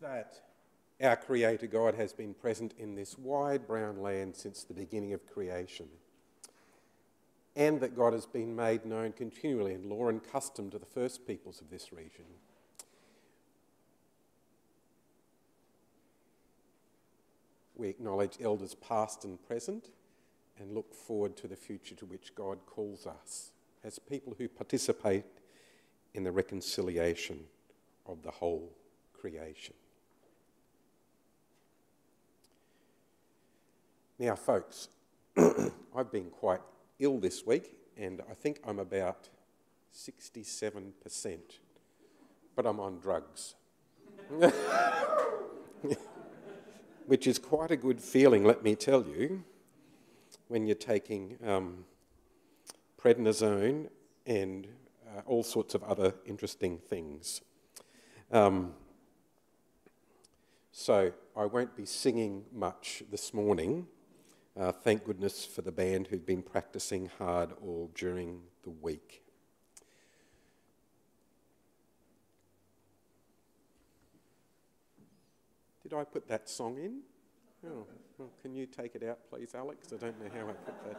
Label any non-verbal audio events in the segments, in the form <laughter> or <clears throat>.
that our Creator God has been present in this wide brown land since the beginning of creation, and that God has been made known continually in law and custom to the first peoples of this region. We acknowledge elders past and present and look forward to the future to which God calls us as people who participate in the reconciliation of the whole creation. Now, folks, <clears throat> I've been quite ill this week, and I think I'm about 67%, but I'm on drugs. <laughs> Which is quite a good feeling, let me tell you, when you're taking um, prednisone and uh, all sorts of other interesting things. Um, so I won't be singing much this morning. Uh, thank goodness for the band who've been practicing hard all during the week. Did I put that song in? Oh, well, can you take it out, please, Alex? I don't know how I put that in.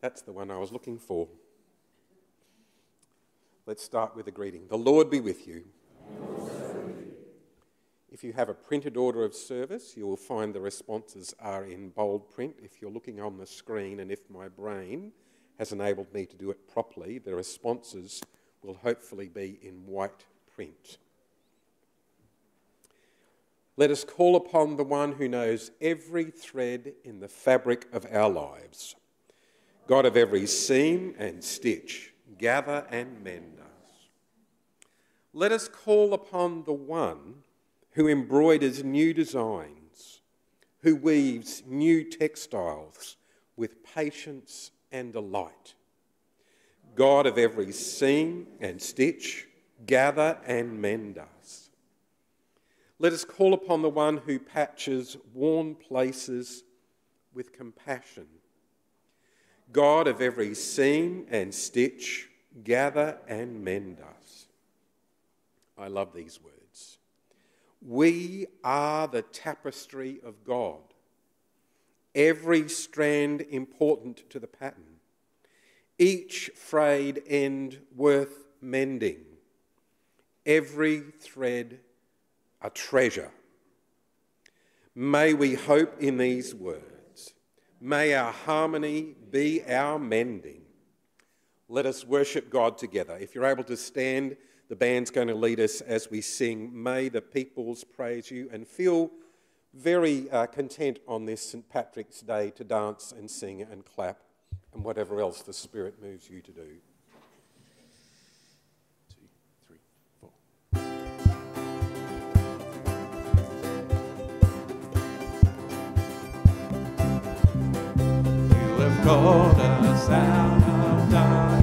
That's the one I was looking for. Let's start with a greeting. The Lord be with you. If you have a printed order of service, you will find the responses are in bold print. If you're looking on the screen and if my brain has enabled me to do it properly, the responses will hopefully be in white print. Let us call upon the one who knows every thread in the fabric of our lives. God of every seam and stitch, gather and mend. Let us call upon the one who embroiders new designs, who weaves new textiles with patience and delight. God of every seam and stitch, gather and mend us. Let us call upon the one who patches worn places with compassion. God of every seam and stitch, gather and mend us. I love these words. We are the tapestry of God, every strand important to the pattern, each frayed end worth mending, every thread a treasure. May we hope in these words. May our harmony be our mending. Let us worship God together. If you're able to stand, the band's going to lead us as we sing, May the Peoples Praise You, and feel very uh, content on this St. Patrick's Day to dance and sing and clap and whatever else the Spirit moves you to do. Called us out of darkness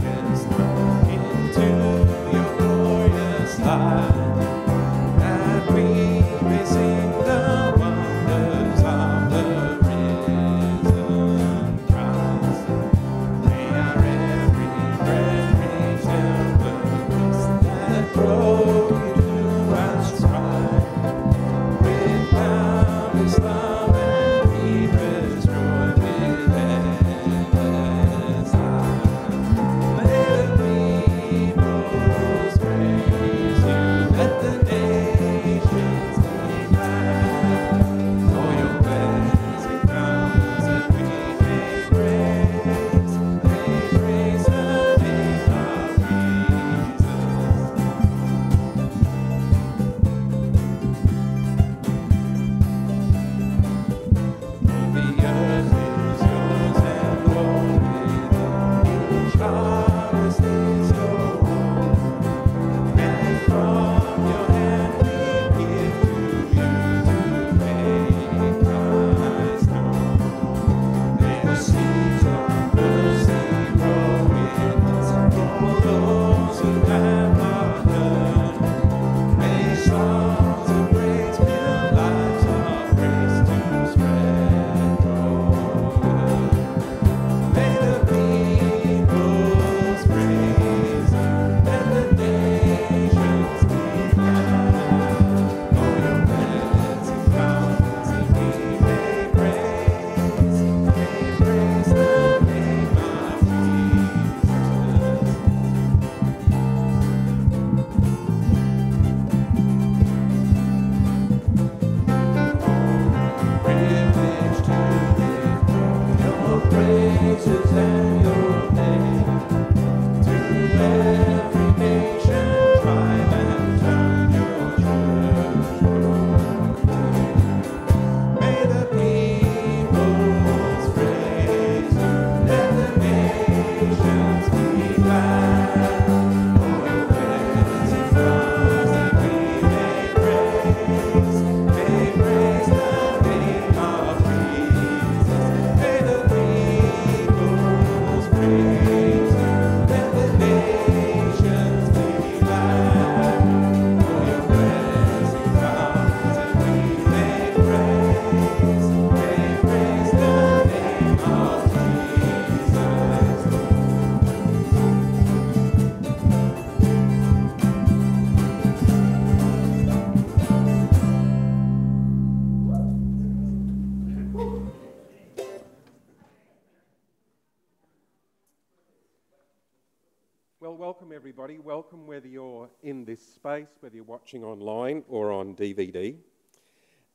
this space, whether you're watching online or on DVD.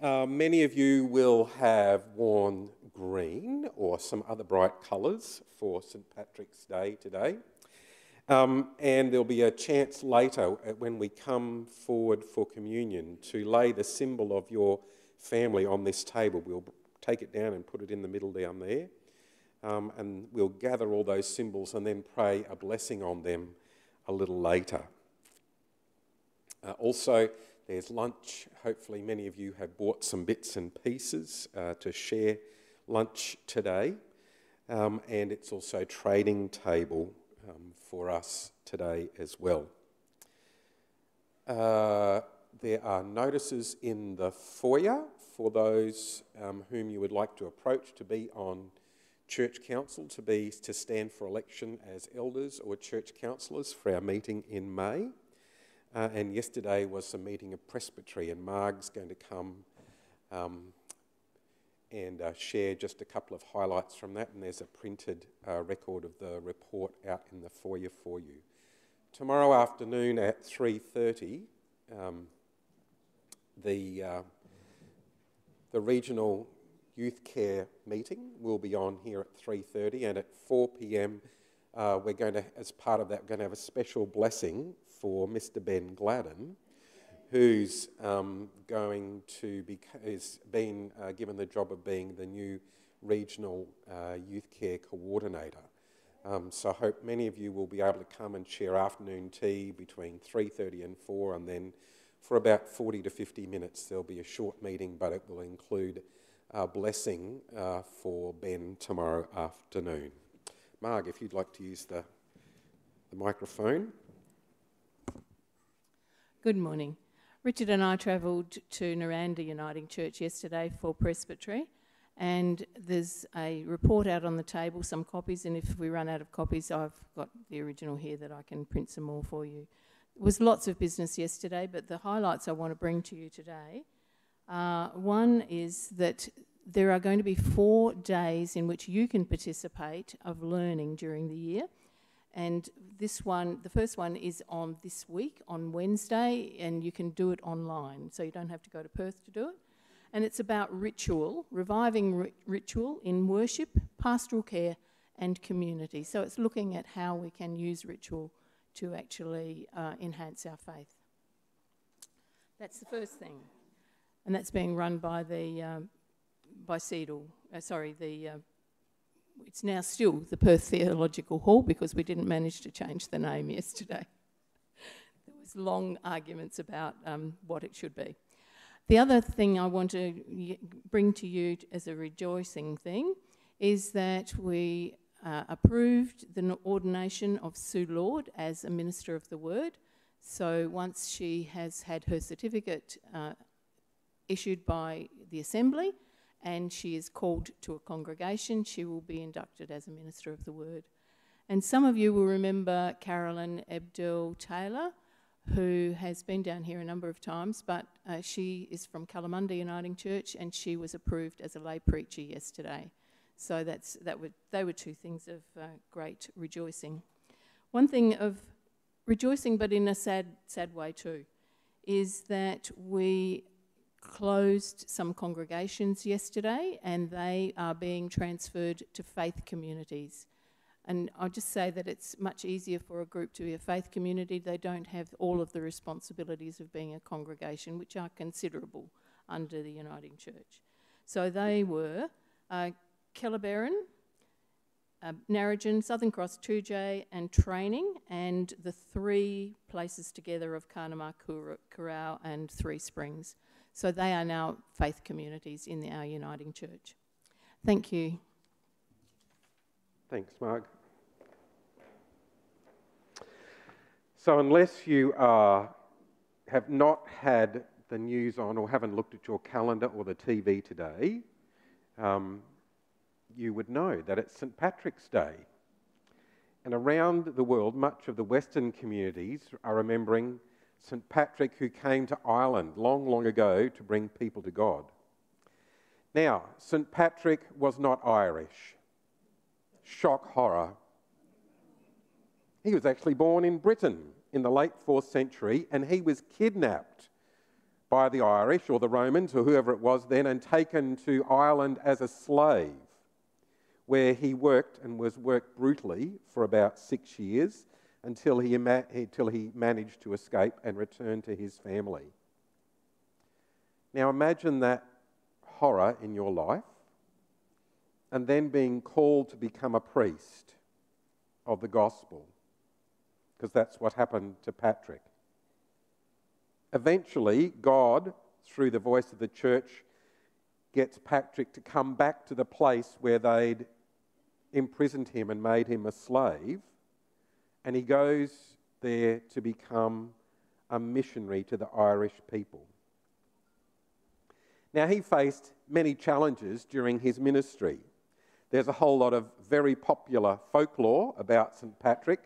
Uh, many of you will have worn green or some other bright colours for St Patrick's Day today. Um, and there'll be a chance later when we come forward for communion to lay the symbol of your family on this table. We'll take it down and put it in the middle down there. Um, and we'll gather all those symbols and then pray a blessing on them a little later. Uh, also, there's lunch. Hopefully, many of you have bought some bits and pieces uh, to share lunch today. Um, and it's also trading table um, for us today as well. Uh, there are notices in the foyer for those um, whom you would like to approach to be on church council to be to stand for election as elders or church councillors for our meeting in May. Uh, and yesterday was a meeting of presbytery, and Marg's going to come um, and uh, share just a couple of highlights from that. And there's a printed uh, record of the report out in the foyer for you. Tomorrow afternoon at 3:30, um, the uh, the regional youth care meeting will be on here at 3.30 and at 4 p.m. Uh, we're going to, as part of that, we're going to have a special blessing for Mr. Ben Gladden, who's um, going to be, is being uh, given the job of being the new regional uh, youth care coordinator. Um, so I hope many of you will be able to come and share afternoon tea between 3.30 and 4 and then for about 40 to 50 minutes there'll be a short meeting but it will include a blessing uh, for Ben tomorrow afternoon. Marg, if you'd like to use the, the microphone. Good morning. Richard and I travelled to Naranda Uniting Church yesterday for presbytery, and there's a report out on the table, some copies, and if we run out of copies, I've got the original here that I can print some more for you. There was lots of business yesterday, but the highlights I want to bring to you today uh, one is that there are going to be four days in which you can participate of learning during the year. And this one, the first one is on this week, on Wednesday, and you can do it online, so you don't have to go to Perth to do it. And it's about ritual, reviving ri- ritual in worship, pastoral care, and community. So it's looking at how we can use ritual to actually uh, enhance our faith. That's the first thing and that's being run by the um, by CEDAW. Uh, sorry, the uh, it's now still the Perth Theological Hall because we didn't manage to change the name yesterday. there was long arguments about um, what it should be. The other thing I want to bring to you as a rejoicing thing is that we uh, approved the ordination of Sue Lord as a minister of the Word. So once she has had her certificate uh, issued by the Assembly and she is called to a congregation, she will be inducted as a Minister of the Word. And some of you will remember Carolyn Ebdell Taylor, who has been down here a number of times, but uh, she is from Kalamunda Uniting Church and she was approved as a lay preacher yesterday. So that's, that were, they were two things of uh, great rejoicing. One thing of rejoicing, but in a sad, sad way too, is that we closed some congregations yesterday and they are being transferred to faith communities. And I'll just say that it's much easier for a group to be a faith community. They don't have all of the responsibilities of being a congregation, which are considerable under the Uniting Church. So they were uh, Kellerberrin, uh, Narrogin, Southern Cross, Toodyay, and Trayning, and the three places together of Carnamah, Coorow, and Three Springs. So they are now faith communities in our Uniting Church. Thank you. Thanks, Mark. So, unless you have not had the news on or haven't looked at your calendar or the TV today, um, you would know that it's St. Patrick's Day. And around the world, much of the Western communities are remembering St. Patrick who came to Ireland long, long ago to bring people to God. Now, St. Patrick was not Irish. Shock horror. He was actually born in Britain in the late 4th century and he was kidnapped by the Irish or the Romans or whoever it was then and taken to Ireland as a slave, where he worked and was worked brutally for about six years until he, until he managed to escape and return to his family. Now imagine that horror in your life and then being called to become a priest of the gospel, because that's what happened to Patrick. Eventually, God, through the voice of the church, gets Patrick to come back to the place where they'd imprisoned him and made him a slave, and he goes there to become a missionary to the Irish people. Now, he faced many challenges during his ministry. There's a whole lot of very popular folklore about St. Patrick,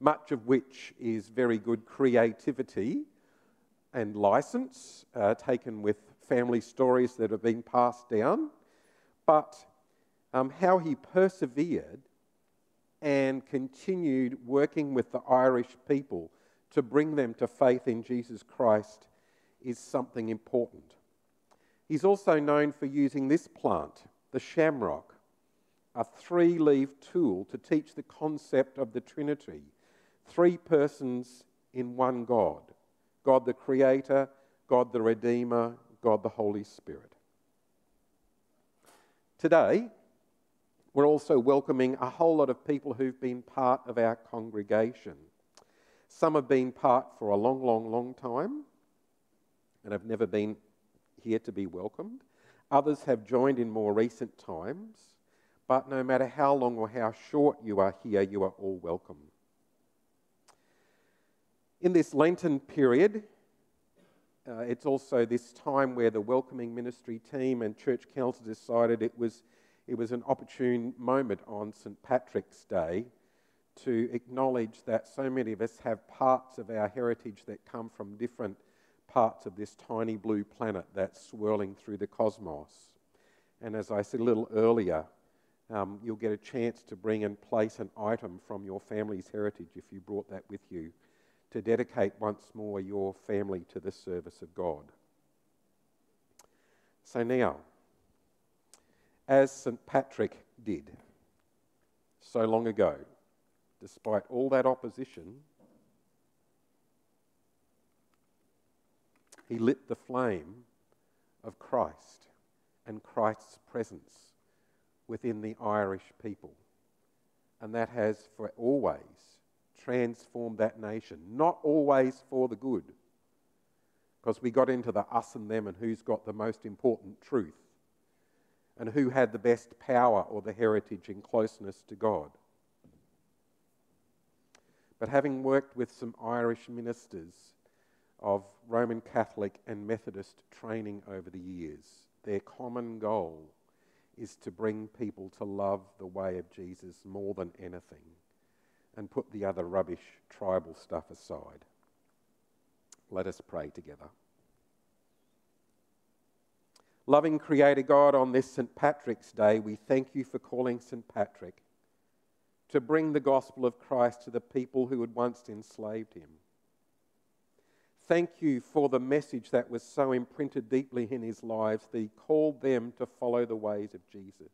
much of which is very good creativity and license, uh, taken with family stories that have been passed down, but um, how he persevered and continued working with the Irish people to bring them to faith in Jesus Christ is something important. He's also known for using this plant, the shamrock, a three leaf tool to teach the concept of the Trinity three persons in one God. God the Creator, God the Redeemer, God the Holy Spirit. Today, we're also welcoming a whole lot of people who've been part of our congregation. Some have been part for a long, long, long time and have never been here to be welcomed. Others have joined in more recent times, but no matter how long or how short you are here, you are all welcome. In this Lenten period, uh, it's also this time where the welcoming ministry team and church council decided it was, it was an opportune moment on St. Patrick's Day to acknowledge that so many of us have parts of our heritage that come from different parts of this tiny blue planet that's swirling through the cosmos. And as I said a little earlier, um, you'll get a chance to bring and place an item from your family's heritage if you brought that with you to dedicate once more your family to the service of God. So now, as St. Patrick did so long ago, despite all that opposition, he lit the flame of Christ and Christ's presence within the Irish people. And that has for always transformed that nation. Not always for the good, because we got into the us and them and who's got the most important truth and who had the best power or the heritage in closeness to God. But having worked with some Irish ministers of Roman Catholic and Methodist training over the years, their common goal is to bring people to love the way of Jesus more than anything and put the other rubbish tribal stuff aside. Let us pray together. Loving Creator God, on this St. Patrick's Day, we thank you for calling St. Patrick to bring the gospel of Christ to the people who had once enslaved him. Thank you for the message that was so imprinted deeply in his lives that he called them to follow the ways of Jesus.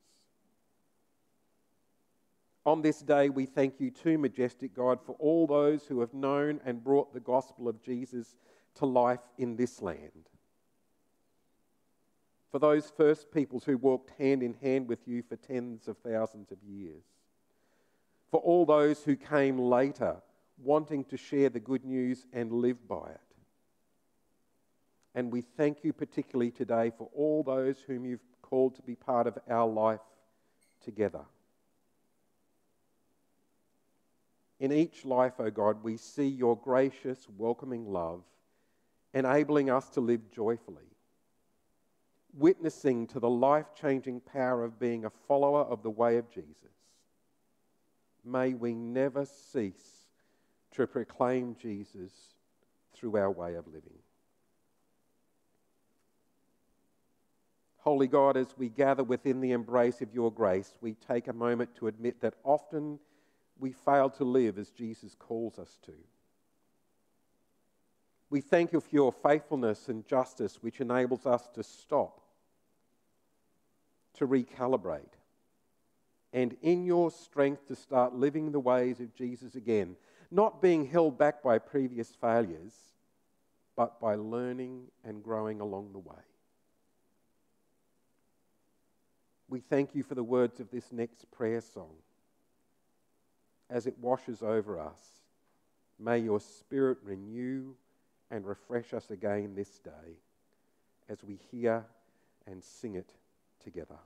On this day, we thank you too, majestic God, for all those who have known and brought the gospel of Jesus to life in this land. For those first peoples who walked hand in hand with you for tens of thousands of years. For all those who came later wanting to share the good news and live by it. And we thank you particularly today for all those whom you've called to be part of our life together. In each life, O oh God, we see your gracious, welcoming love, enabling us to live joyfully. Witnessing to the life changing power of being a follower of the way of Jesus. May we never cease to proclaim Jesus through our way of living. Holy God, as we gather within the embrace of your grace, we take a moment to admit that often we fail to live as Jesus calls us to. We thank you for your faithfulness and justice, which enables us to stop, to recalibrate, and in your strength to start living the ways of Jesus again, not being held back by previous failures, but by learning and growing along the way. We thank you for the words of this next prayer song. As it washes over us, may your spirit renew and refresh us again this day as we hear and sing it together.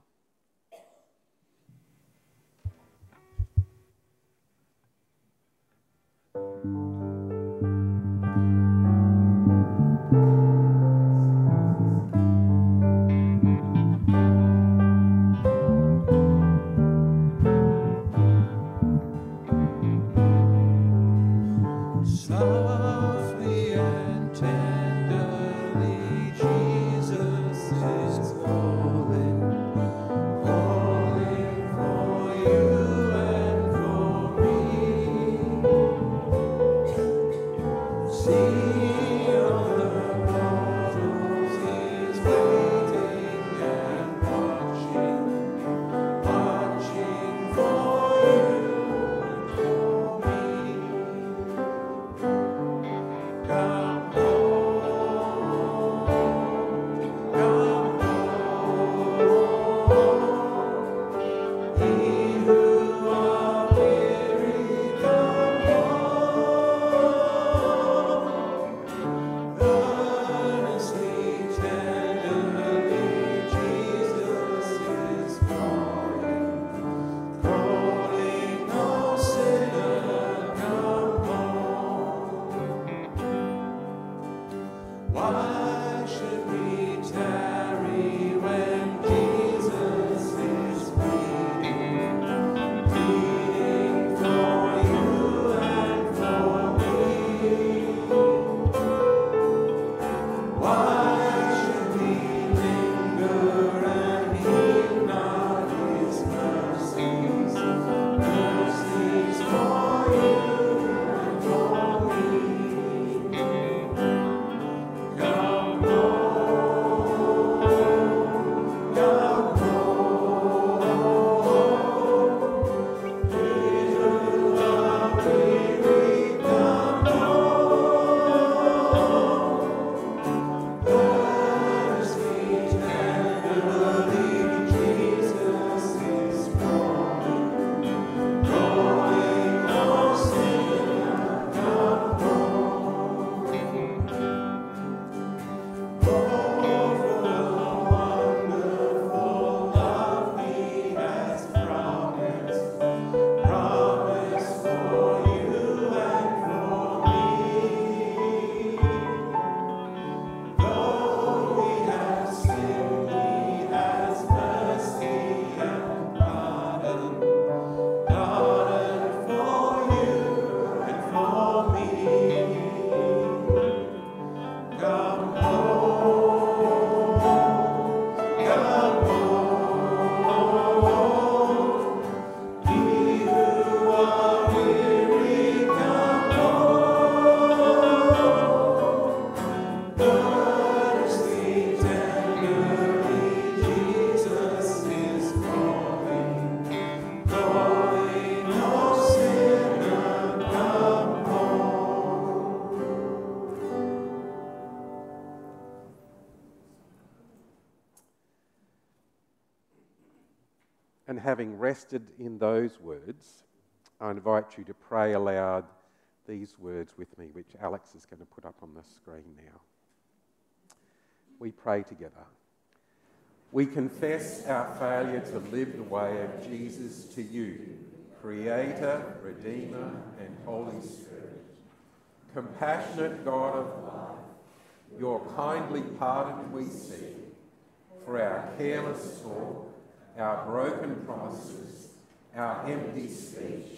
Having rested in those words, I invite you to pray aloud these words with me, which Alex is going to put up on the screen now. We pray together. We confess our failure to live the way of Jesus to you, Creator, Redeemer, and Holy Spirit. Compassionate God of life, your kindly pardon we seek. for our careless talk, our broken promises, our empty speech,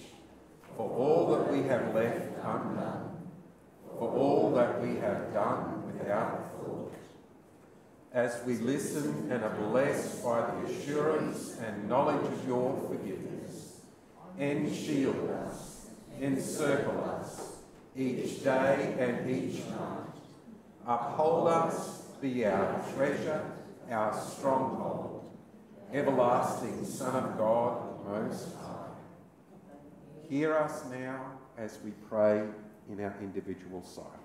for all that we have left undone, for all that we have done without thought. As we listen and are blessed by the assurance and knowledge of your forgiveness, enshield us, encircle us, each day and each night. Uphold us, be our treasure, our stronghold, everlasting Son of God, Most High. Hear us now as we pray in our individual silence.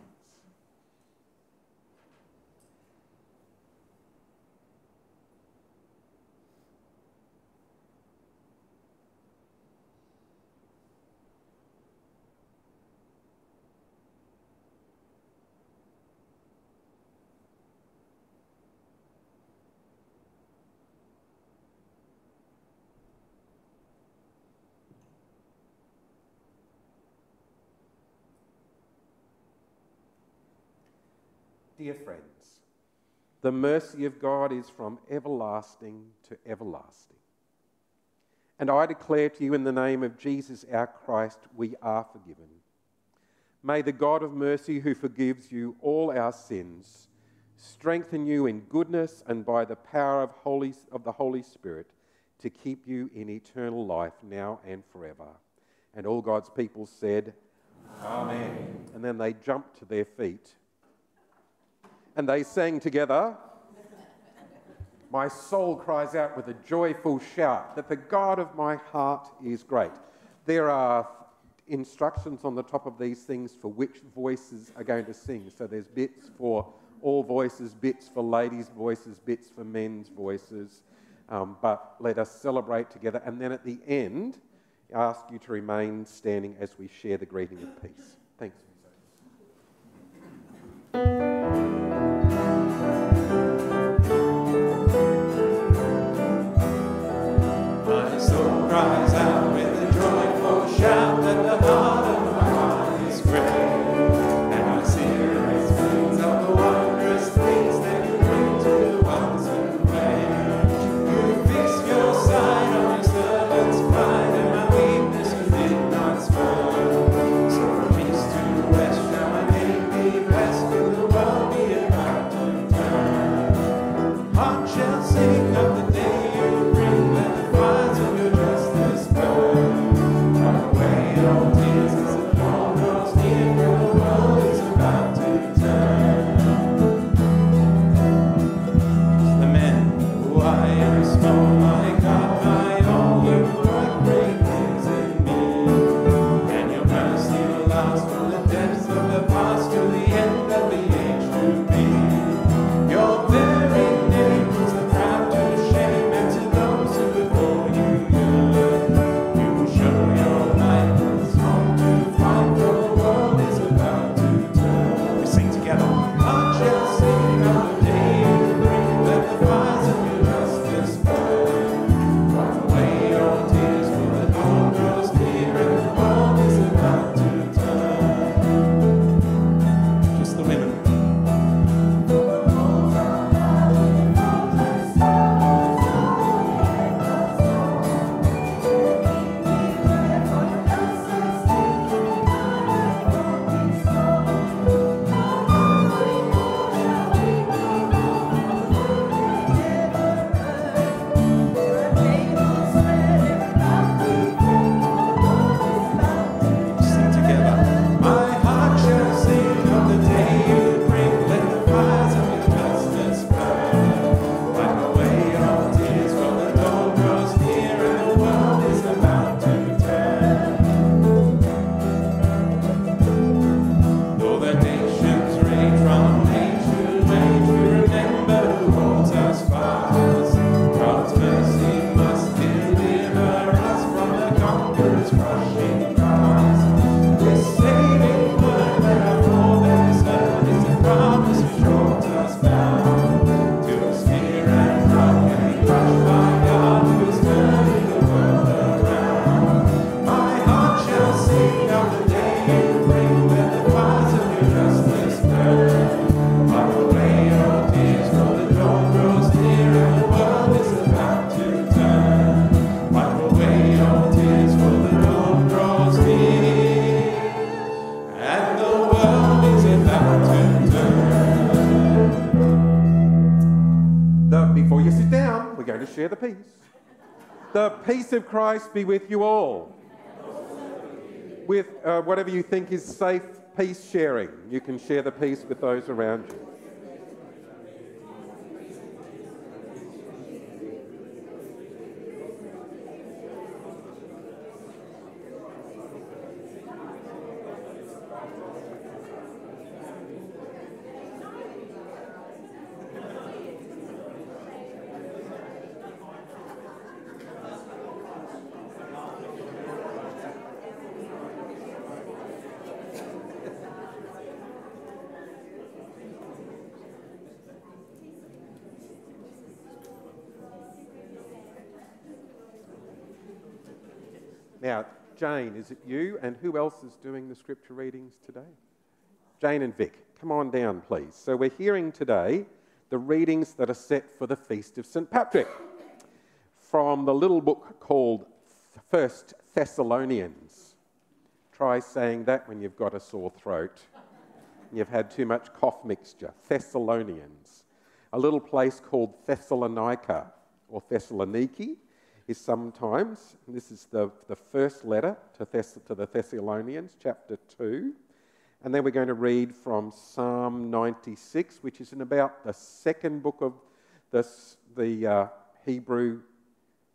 Dear friends, the mercy of God is from everlasting to everlasting. And I declare to you in the name of Jesus our Christ, we are forgiven. May the God of mercy, who forgives you all our sins, strengthen you in goodness and by the power of, Holy, of the Holy Spirit to keep you in eternal life now and forever. And all God's people said, Amen. And then they jumped to their feet and they sang together. My soul cries out with a joyful shout that the God of my heart is great. There are instructions on the top of these things for which voices are going to sing. So there's bits for all voices, bits for ladies' voices, bits for men's voices. Um, but let us celebrate together. And then at the end, I ask you to remain standing as we share the greeting of peace. Thanks. Peace of Christ be with you all. With uh, whatever you think is safe peace sharing, you can share the peace with those around you. Now, Jane, is it you? And who else is doing the scripture readings today? Jane and Vic, come on down, please. So, we're hearing today the readings that are set for the Feast of St. Patrick from the little book called First Thessalonians. Try saying that when you've got a sore throat. You've had too much cough mixture. Thessalonians. A little place called Thessalonica or Thessaloniki is sometimes, this is the, the first letter to, Thess- to the Thessalonians, chapter 2. And then we're going to read from Psalm 96, which is in about the second book of this, the uh, Hebrew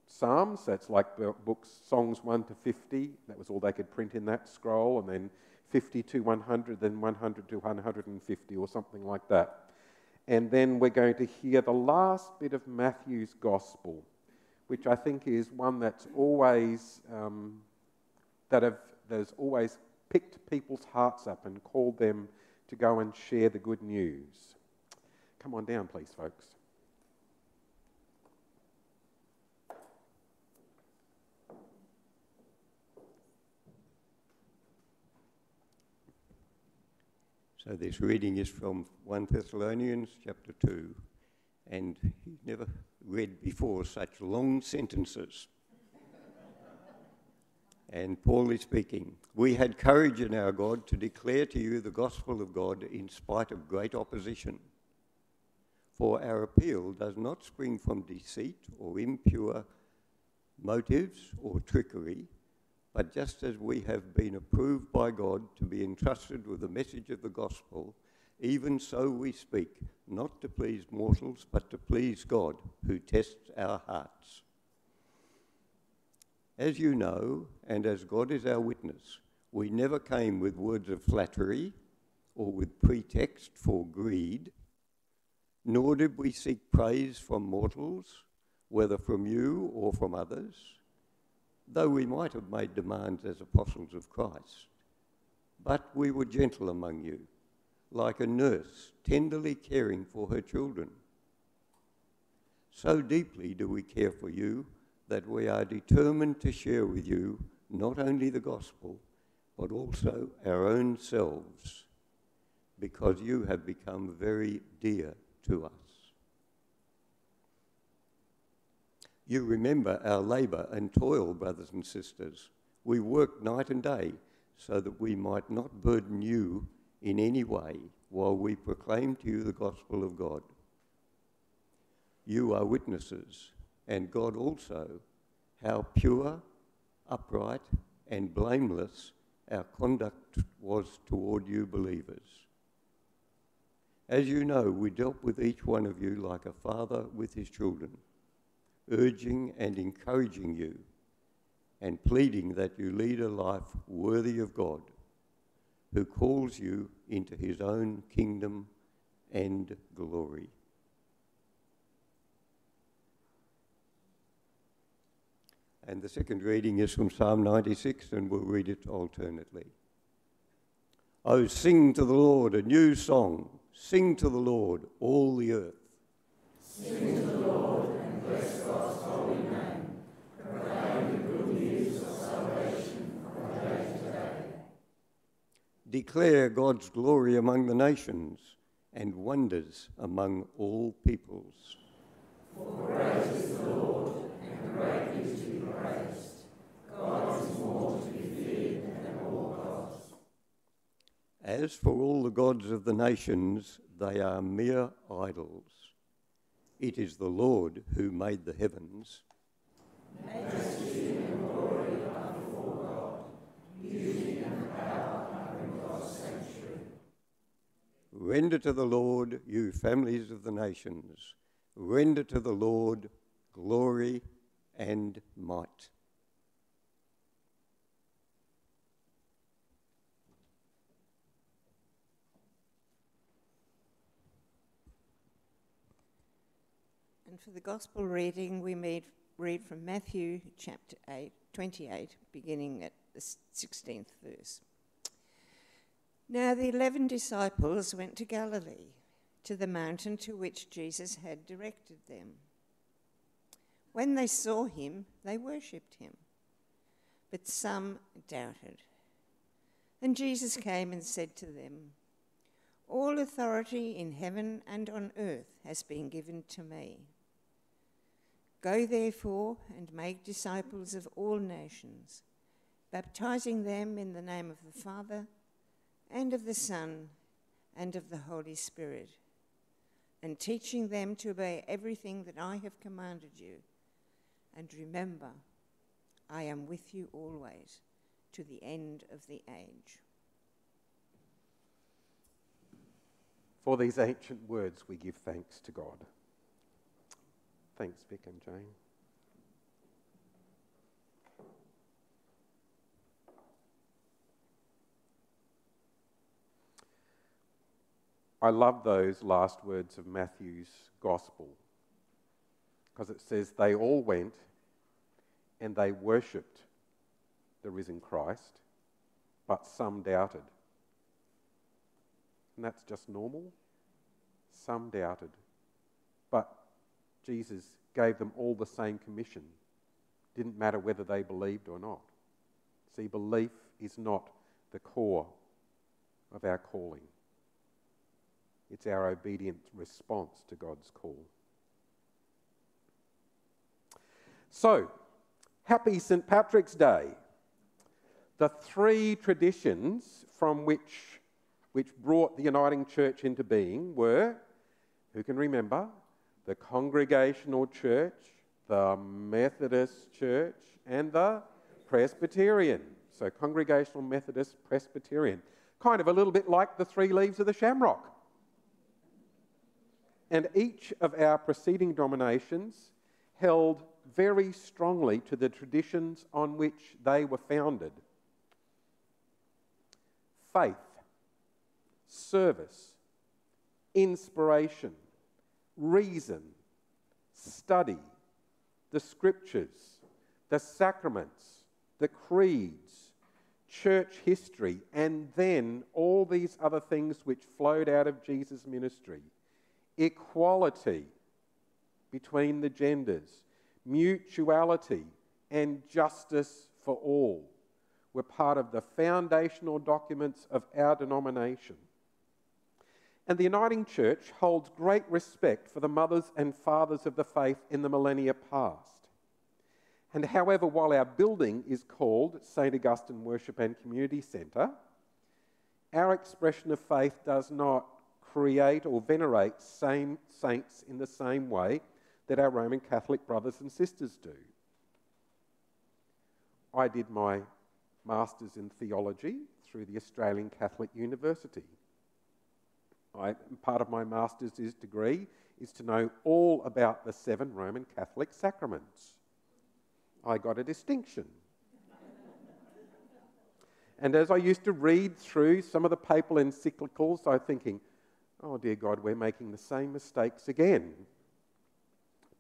Psalms. That's like books Songs 1 to 50. That was all they could print in that scroll. And then 50 to 100, then 100 to 150, or something like that. And then we're going to hear the last bit of Matthew's Gospel which I think is one that's always um, that have that has always picked people's hearts up and called them to go and share the good news. Come on down, please, folks. So this reading is from 1 Thessalonians chapter 2, and he's never read before such long sentences. and Paul is speaking. We had courage in our God to declare to you the gospel of God in spite of great opposition. For our appeal does not spring from deceit or impure motives or trickery but just as we have been approved by God to be entrusted with the message of the gospel, even so we speak, not to please mortals, but to please God, who tests our hearts. As you know, and as God is our witness, we never came with words of flattery or with pretext for greed, nor did we seek praise from mortals, whether from you or from others though we might have made demands as apostles of Christ. But we were gentle among you, like a nurse tenderly caring for her children. So deeply do we care for you that we are determined to share with you not only the gospel, but also our own selves, because you have become very dear to us. You remember our labour and toil, brothers and sisters. We worked night and day so that we might not burden you in any way while we proclaim to you the gospel of God. You are witnesses, and God also, how pure, upright, and blameless our conduct was toward you believers. As you know, we dealt with each one of you like a father with his children urging and encouraging you and pleading that you lead a life worthy of God, who calls you into his own kingdom and glory. And the second reading is from Psalm 96, and we'll read it alternately. Oh, sing to the Lord a new song. Sing to the Lord, all the earth. Sing to the Lord and bless God's holy name. Proclaim the good news of salvation from day to day. Declare God's glory among the nations and wonders among all peoples. For great is the Lord, and greatly to be praised. God is more to be feared than all gods. As for all the gods of the nations, they are mere idols. It is the Lord who made the heavens. Render to the Lord, you families of the nations. Render to the Lord glory and might. And for the gospel reading, we made, read from Matthew chapter 8, 28, beginning at the 16th verse. Now the eleven disciples went to Galilee, to the mountain to which Jesus had directed them. When they saw him, they worshipped him, but some doubted. And Jesus came and said to them, All authority in heaven and on earth has been given to me. Go therefore and make disciples of all nations, baptizing them in the name of the Father and of the Son and of the Holy Spirit, and teaching them to obey everything that I have commanded you. And remember, I am with you always to the end of the age. For these ancient words, we give thanks to God. Thanks, Vic and Jane. I love those last words of Matthew's gospel because it says they all went and they worshipped the risen Christ, but some doubted. And that's just normal. Some doubted. But Jesus gave them all the same commission. Didn't matter whether they believed or not. See, belief is not the core of our calling, it's our obedient response to God's call. So, happy St. Patrick's Day. The three traditions from which, which brought the Uniting Church into being were, who can remember, the Congregational Church, the Methodist Church, and the Presbyterian. So, Congregational Methodist Presbyterian. Kind of a little bit like the three leaves of the shamrock. And each of our preceding dominations held very strongly to the traditions on which they were founded. Faith, service, inspiration, reason, study, the scriptures, the sacraments, the creeds, church history, and then all these other things which flowed out of Jesus' ministry equality between the genders, mutuality, and justice for all were part of the foundational documents of our denomination. And the Uniting Church holds great respect for the mothers and fathers of the faith in the millennia past. And however, while our building is called St. Augustine Worship and Community Centre, our expression of faith does not create or venerate same saints in the same way that our Roman Catholic brothers and sisters do. I did my Masters in Theology through the Australian Catholic University. I, part of my master's degree is to know all about the seven Roman Catholic sacraments. I got a distinction. and as I used to read through some of the papal encyclicals, I was thinking, oh dear God, we're making the same mistakes again.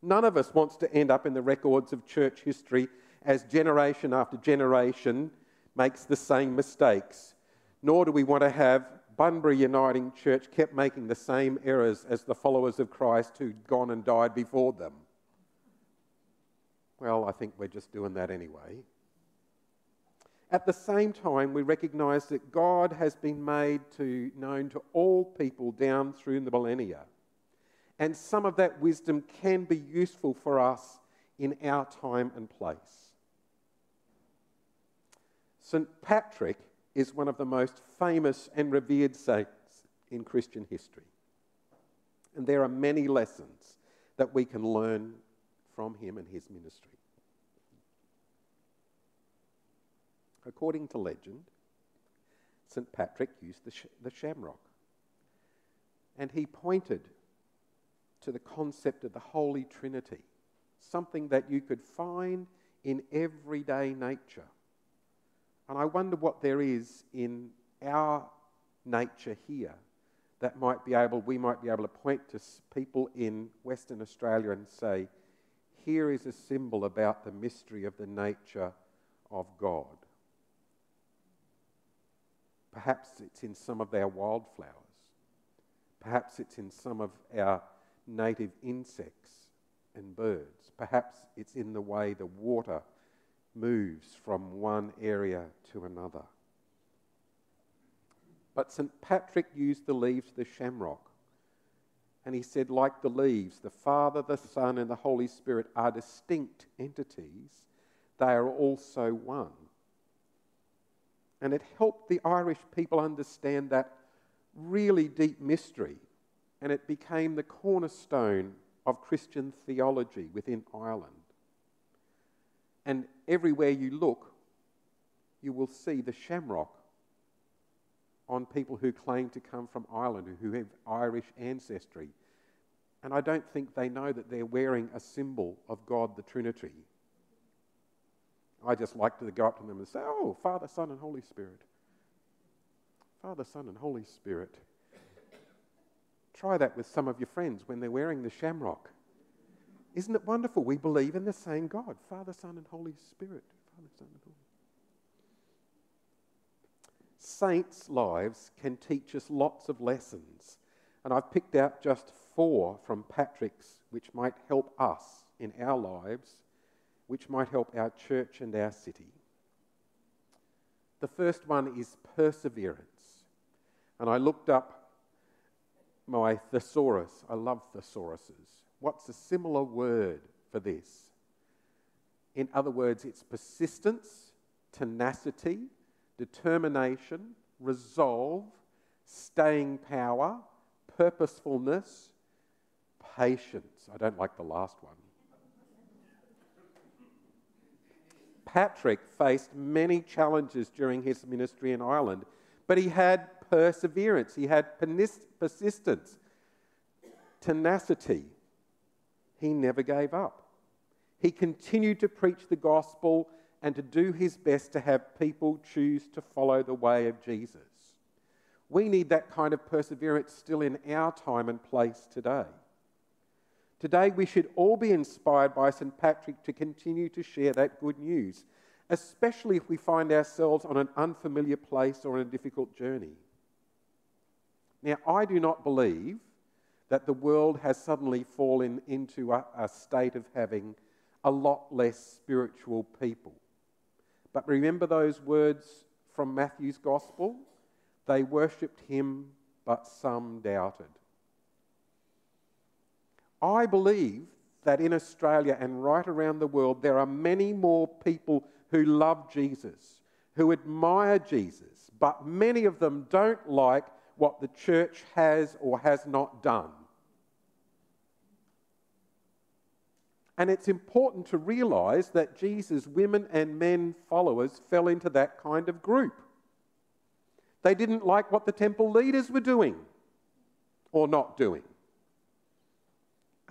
None of us wants to end up in the records of church history as generation after generation makes the same mistakes, nor do we want to have Bunbury Uniting Church kept making the same errors as the followers of Christ who'd gone and died before them. Well, I think we're just doing that anyway. At the same time, we recognize that God has been made to, known to all people down through the millennia. And some of that wisdom can be useful for us in our time and place. St. Patrick is one of the most famous and revered saints in Christian history. And there are many lessons that we can learn from him and his ministry. According to legend, St. Patrick used the, sh- the shamrock. And he pointed to the concept of the Holy Trinity, something that you could find in everyday nature. And I wonder what there is in our nature here that might be able, we might be able to point to people in Western Australia and say, here is a symbol about the mystery of the nature of God. Perhaps it's in some of our wildflowers. Perhaps it's in some of our native insects and birds. Perhaps it's in the way the water moves from one area to another. But St. Patrick used the leaves of the shamrock. And he said, like the leaves, the Father, the Son, and the Holy Spirit are distinct entities. They are also one. And it helped the Irish people understand that really deep mystery. And it became the cornerstone of Christian theology within Ireland. And everywhere you look, you will see the shamrock on people who claim to come from Ireland, who have Irish ancestry. And I don't think they know that they're wearing a symbol of God the Trinity. I just like to go up to them and say, Oh, Father, Son, and Holy Spirit. Father, Son, and Holy Spirit. Try that with some of your friends when they're wearing the shamrock. Isn't it wonderful? We believe in the same God, Father, Son, and Holy Spirit. Father, Son, and Holy Saints' lives can teach us lots of lessons. And I've picked out just four from Patrick's, which might help us in our lives, which might help our church and our city. The first one is perseverance. And I looked up my thesaurus. I love thesauruses. What's a similar word for this? In other words, it's persistence, tenacity, determination, resolve, staying power, purposefulness, patience. I don't like the last one. Patrick faced many challenges during his ministry in Ireland, but he had perseverance, he had persistence, tenacity, he never gave up. He continued to preach the gospel and to do his best to have people choose to follow the way of Jesus. We need that kind of perseverance still in our time and place today. Today, we should all be inspired by St. Patrick to continue to share that good news, especially if we find ourselves on an unfamiliar place or on a difficult journey. Now, I do not believe that the world has suddenly fallen into a, a state of having a lot less spiritual people. But remember those words from Matthew's Gospel? They worshipped him, but some doubted. I believe that in Australia and right around the world, there are many more people who love Jesus, who admire Jesus, but many of them don't like what the church has or has not done. And it's important to realize that Jesus' women and men followers fell into that kind of group. They didn't like what the temple leaders were doing or not doing.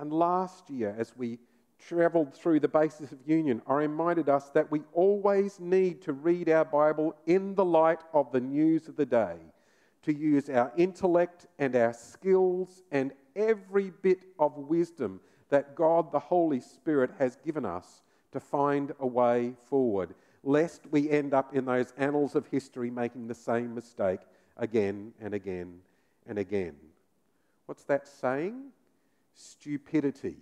And last year, as we traveled through the basis of union, I reminded us that we always need to read our Bible in the light of the news of the day, to use our intellect and our skills and every bit of wisdom that God the Holy Spirit has given us to find a way forward, lest we end up in those annals of history making the same mistake again and again and again. What's that saying? Stupidity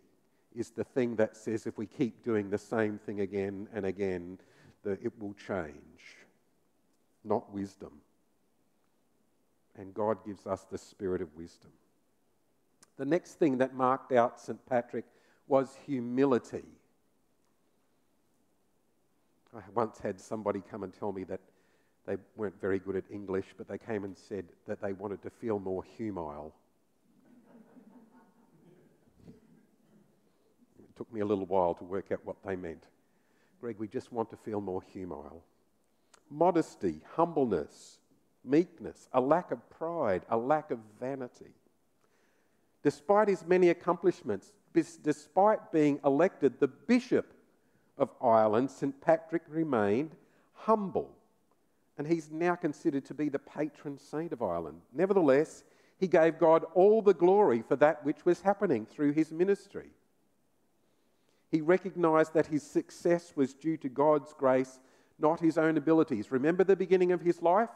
is the thing that says if we keep doing the same thing again and again, that it will change, not wisdom. And God gives us the spirit of wisdom. The next thing that marked out St. Patrick was humility. I once had somebody come and tell me that they weren't very good at English, but they came and said that they wanted to feel more humile. Took me a little while to work out what they meant. Greg, we just want to feel more humile. Modesty, humbleness, meekness, a lack of pride, a lack of vanity. Despite his many accomplishments, despite being elected the Bishop of Ireland, St. Patrick remained humble, and he's now considered to be the patron saint of Ireland. Nevertheless, he gave God all the glory for that which was happening through his ministry. He recognized that his success was due to God's grace, not his own abilities. Remember the beginning of his life?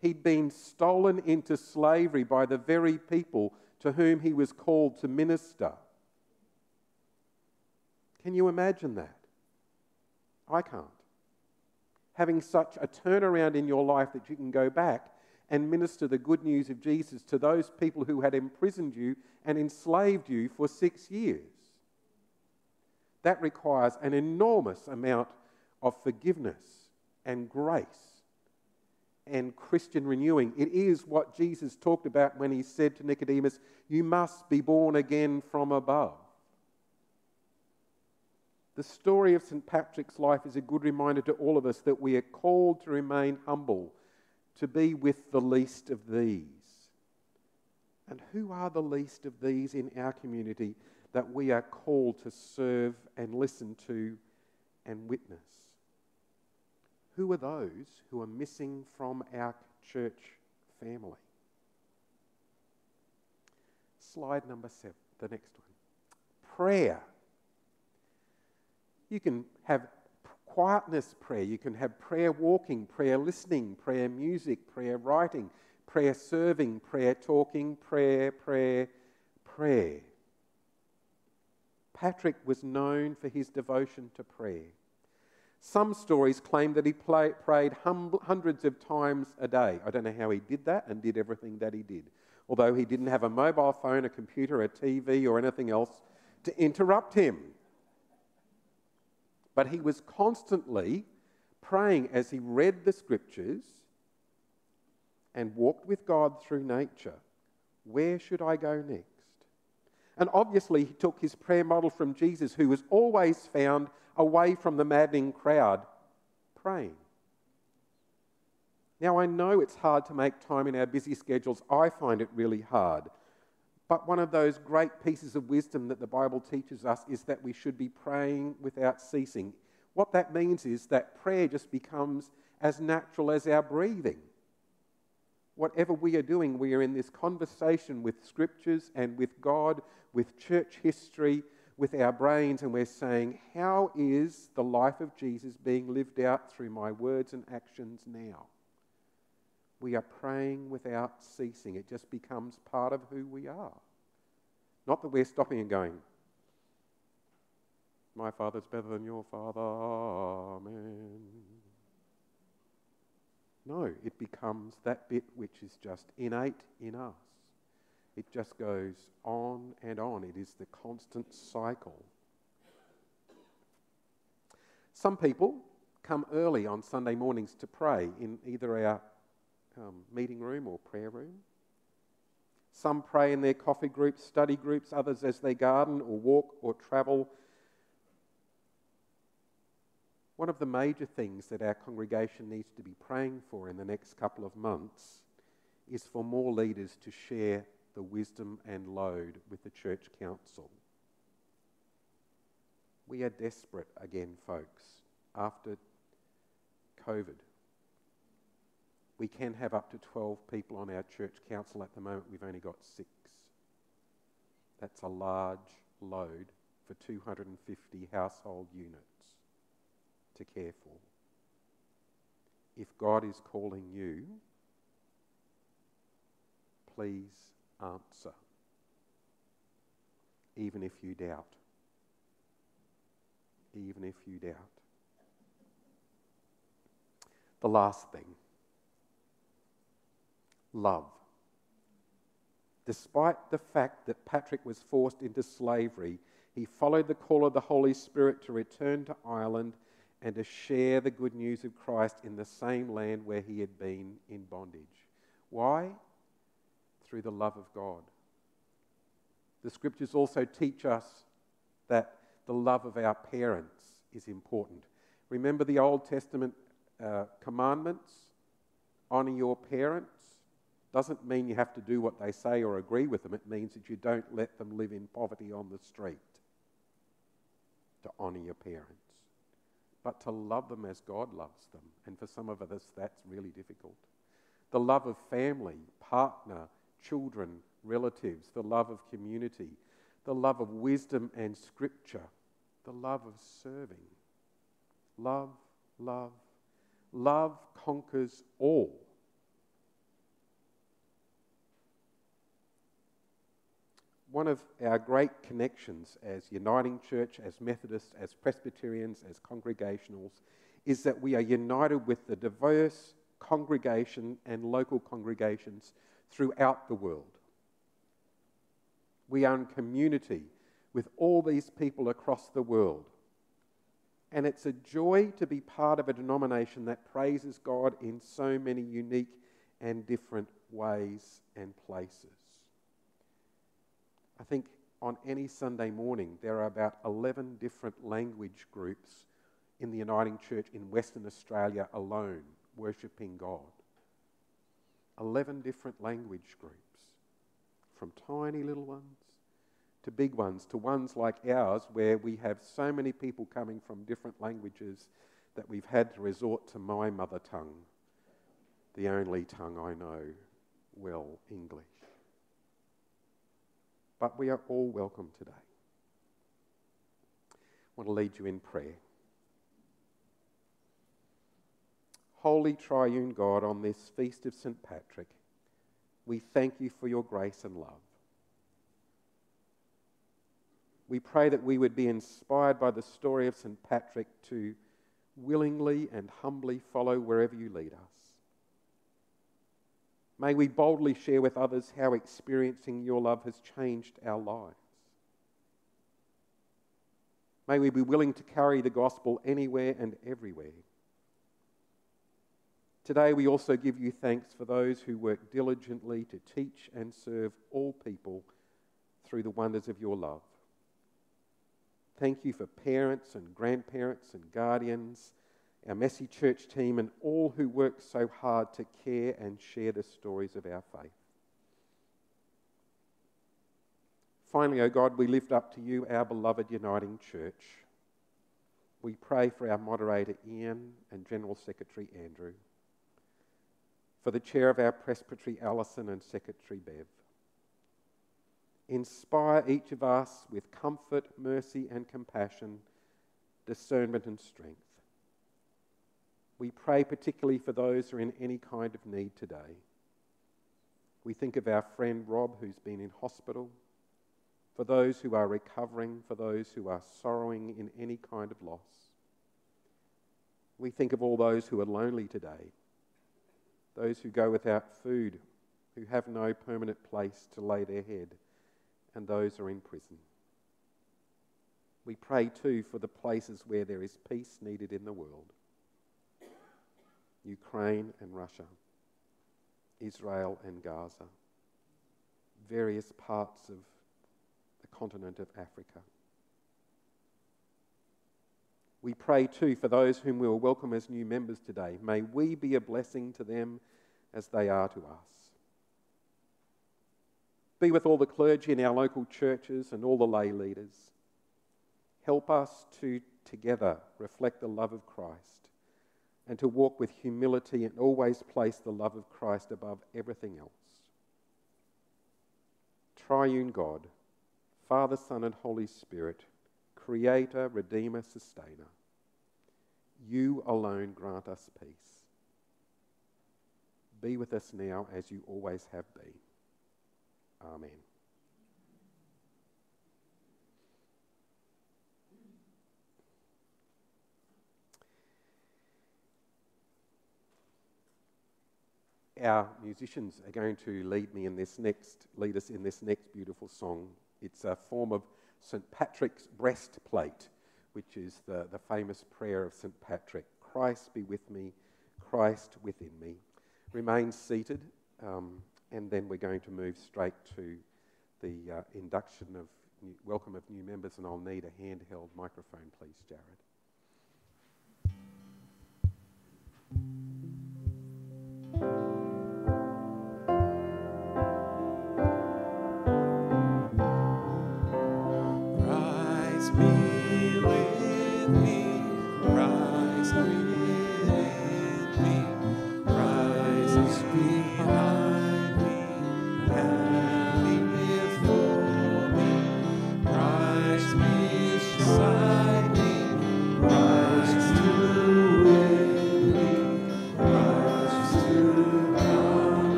He'd been stolen into slavery by the very people to whom he was called to minister. Can you imagine that? I can't. Having such a turnaround in your life that you can go back and minister the good news of Jesus to those people who had imprisoned you and enslaved you for six years. That requires an enormous amount of forgiveness and grace and Christian renewing. It is what Jesus talked about when he said to Nicodemus, You must be born again from above. The story of St. Patrick's life is a good reminder to all of us that we are called to remain humble, to be with the least of these. And who are the least of these in our community that we are called to serve and listen to and witness? Who are those who are missing from our church family? Slide number seven, the next one. Prayer. You can have quietness prayer, you can have prayer walking, prayer listening, prayer music, prayer writing, prayer serving, prayer talking, prayer, prayer, prayer. Patrick was known for his devotion to prayer. Some stories claim that he play, prayed hum, hundreds of times a day. I don't know how he did that and did everything that he did. Although he didn't have a mobile phone, a computer, a TV, or anything else to interrupt him. But he was constantly praying as he read the scriptures and walked with God through nature. Where should I go next? And obviously, he took his prayer model from Jesus, who was always found away from the maddening crowd praying. Now, I know it's hard to make time in our busy schedules. I find it really hard. But one of those great pieces of wisdom that the Bible teaches us is that we should be praying without ceasing. What that means is that prayer just becomes as natural as our breathing. Whatever we are doing, we are in this conversation with scriptures and with God, with church history, with our brains, and we're saying, How is the life of Jesus being lived out through my words and actions now? We are praying without ceasing. It just becomes part of who we are. Not that we're stopping and going, My father's better than your father. Amen. No, it becomes that bit which is just innate in us. It just goes on and on. It is the constant cycle. Some people come early on Sunday mornings to pray in either our um, meeting room or prayer room. Some pray in their coffee groups, study groups, others as they garden or walk or travel. One of the major things that our congregation needs to be praying for in the next couple of months is for more leaders to share the wisdom and load with the church council. We are desperate again, folks, after COVID. We can have up to 12 people on our church council. At the moment, we've only got six. That's a large load for 250 household units to care for. If God is calling you, please answer, even if you doubt. Even if you doubt. The last thing love. Despite the fact that Patrick was forced into slavery, he followed the call of the Holy Spirit to return to Ireland and to share the good news of Christ in the same land where he had been in bondage. Why? Through the love of God. The scriptures also teach us that the love of our parents is important. Remember the Old Testament uh, commandments? Honour your parents. Doesn't mean you have to do what they say or agree with them. It means that you don't let them live in poverty on the street. To honour your parents. But to love them as God loves them. And for some of us, that's really difficult. The love of family, partner, children, relatives, the love of community, the love of wisdom and scripture, the love of serving. Love, love, love conquers all. One of our great connections as Uniting Church, as Methodists, as Presbyterians, as Congregationals, is that we are united with the diverse congregation and local congregations throughout the world. We are in community with all these people across the world. And it's a joy to be part of a denomination that praises God in so many unique and different ways and places. I think on any Sunday morning, there are about 11 different language groups in the Uniting Church in Western Australia alone worshipping God. 11 different language groups, from tiny little ones to big ones, to ones like ours, where we have so many people coming from different languages that we've had to resort to my mother tongue, the only tongue I know well, English. But we are all welcome today. I want to lead you in prayer. Holy Triune God, on this feast of St. Patrick, we thank you for your grace and love. We pray that we would be inspired by the story of St. Patrick to willingly and humbly follow wherever you lead us. May we boldly share with others how experiencing your love has changed our lives. May we be willing to carry the gospel anywhere and everywhere. Today, we also give you thanks for those who work diligently to teach and serve all people through the wonders of your love. Thank you for parents and grandparents and guardians, our messy church team, and all who work so hard to care and share the stories of our faith. Finally, O oh God, we lift up to you our beloved Uniting Church. We pray for our moderator Ian and General Secretary Andrew for the chair of our presbytery, Alison, and secretary, Bev. Inspire each of us with comfort, mercy, and compassion, discernment, and strength. We pray particularly for those who are in any kind of need today. We think of our friend Rob, who's been in hospital, for those who are recovering, for those who are sorrowing in any kind of loss. We think of all those who are lonely today those who go without food, who have no permanent place to lay their head, and those are in prison. We pray too for the places where there is peace needed in the world Ukraine and Russia, Israel and Gaza, various parts of the continent of Africa. We pray too for those whom we will welcome as new members today. May we be a blessing to them as they are to us. Be with all the clergy in our local churches and all the lay leaders. Help us to together reflect the love of Christ and to walk with humility and always place the love of Christ above everything else. Triune God, Father, Son, and Holy Spirit Creator, Redeemer, Sustainer. You alone grant us peace. Be with us now as you always have been. Amen. Our musicians are going to lead me in this next, lead us in this next beautiful song. It's a form of St. Patrick's breastplate, which is the, the famous prayer of St. Patrick Christ be with me, Christ within me. Remain seated, um, and then we're going to move straight to the uh, induction of new, welcome of new members, and I'll need a handheld microphone, please, Jared.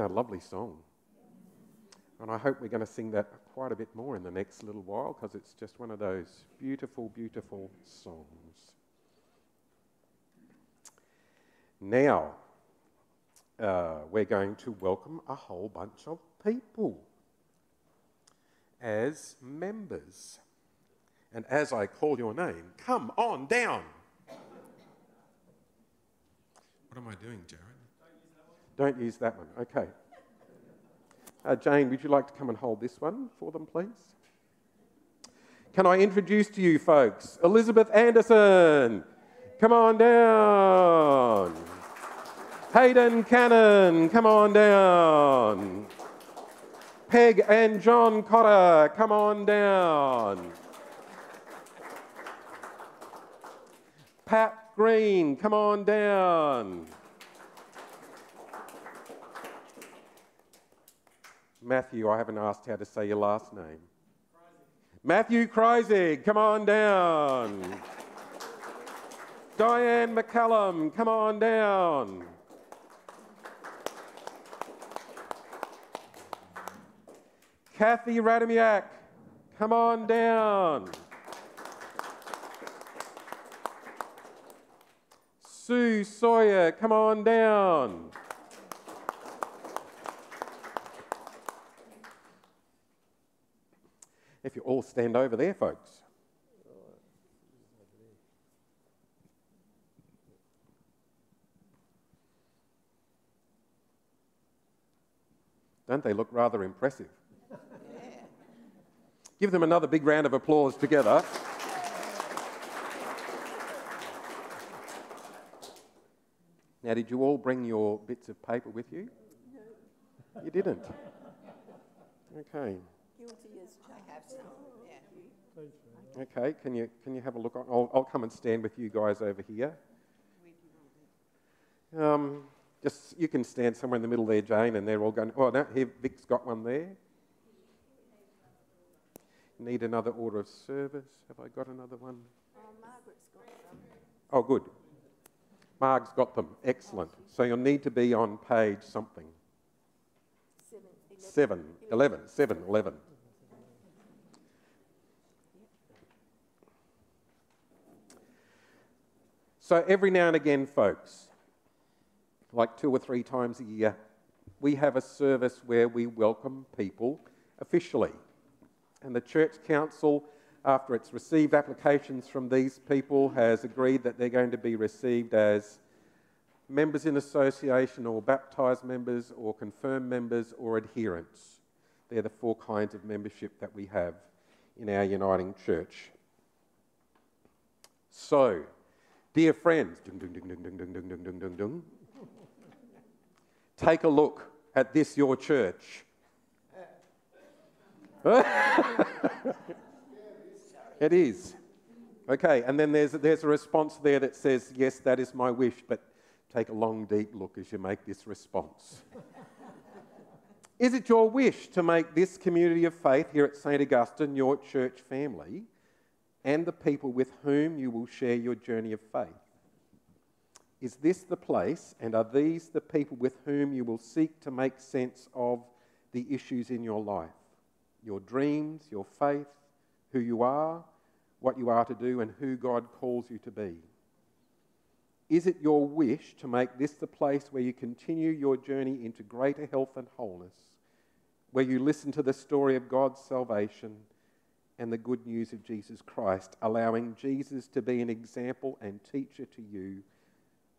That a lovely song? And I hope we're going to sing that quite a bit more in the next little while because it's just one of those beautiful, beautiful songs. Now, uh, we're going to welcome a whole bunch of people as members. And as I call your name, come on down. What am I doing, Jared? Don't use that one. Okay. Uh, Jane, would you like to come and hold this one for them, please? Can I introduce to you, folks, Elizabeth Anderson? Come on down. Hayden Cannon, come on down. Peg and John Cotter, come on down. Pat Green, come on down. Matthew, I haven't asked how to say your last name. Matthew Kreisig, come on down. Diane McCallum, come on down. Kathy Radomiak, come on down. Sue Sawyer, come on down. If you all stand over there, folks. Don't they look rather impressive? <laughs> Give them another big round of applause together. Now, did you all bring your bits of paper with you? No. You didn't? Okay. I have some, yeah. Okay, can you, can you have a look? I'll, I'll come and stand with you guys over here. Um, Just you can stand somewhere in the middle there, Jane, and they're all going. Oh no, here Vic's got one there. Need another order of service. Have I got another one? Oh, good. Marg's got them. Excellent. So you'll need to be on page something. Seven, 11, 7, 11. So every now and again, folks, like two or three times a year, we have a service where we welcome people officially. And the Church Council, after it's received applications from these people, has agreed that they're going to be received as members in association or baptised members or confirmed members or adherents. They're the four kinds of membership that we have in our uniting church. So, dear friends, take a look at this, your church. it is. Okay, and then there's, there's a response there that says, Yes, that is my wish, but take a long, deep look as you make this response. is it your wish to make this community of faith here at St. Augustine your church family and the people with whom you will share your journey of faith? Is this the place, and are these the people with whom you will seek to make sense of the issues in your life? Your dreams, your faith, who you are, what you are to do, and who God calls you to be? Is it your wish to make this the place where you continue your journey into greater health and wholeness, where you listen to the story of God's salvation and the good news of Jesus Christ, allowing Jesus to be an example and teacher to you?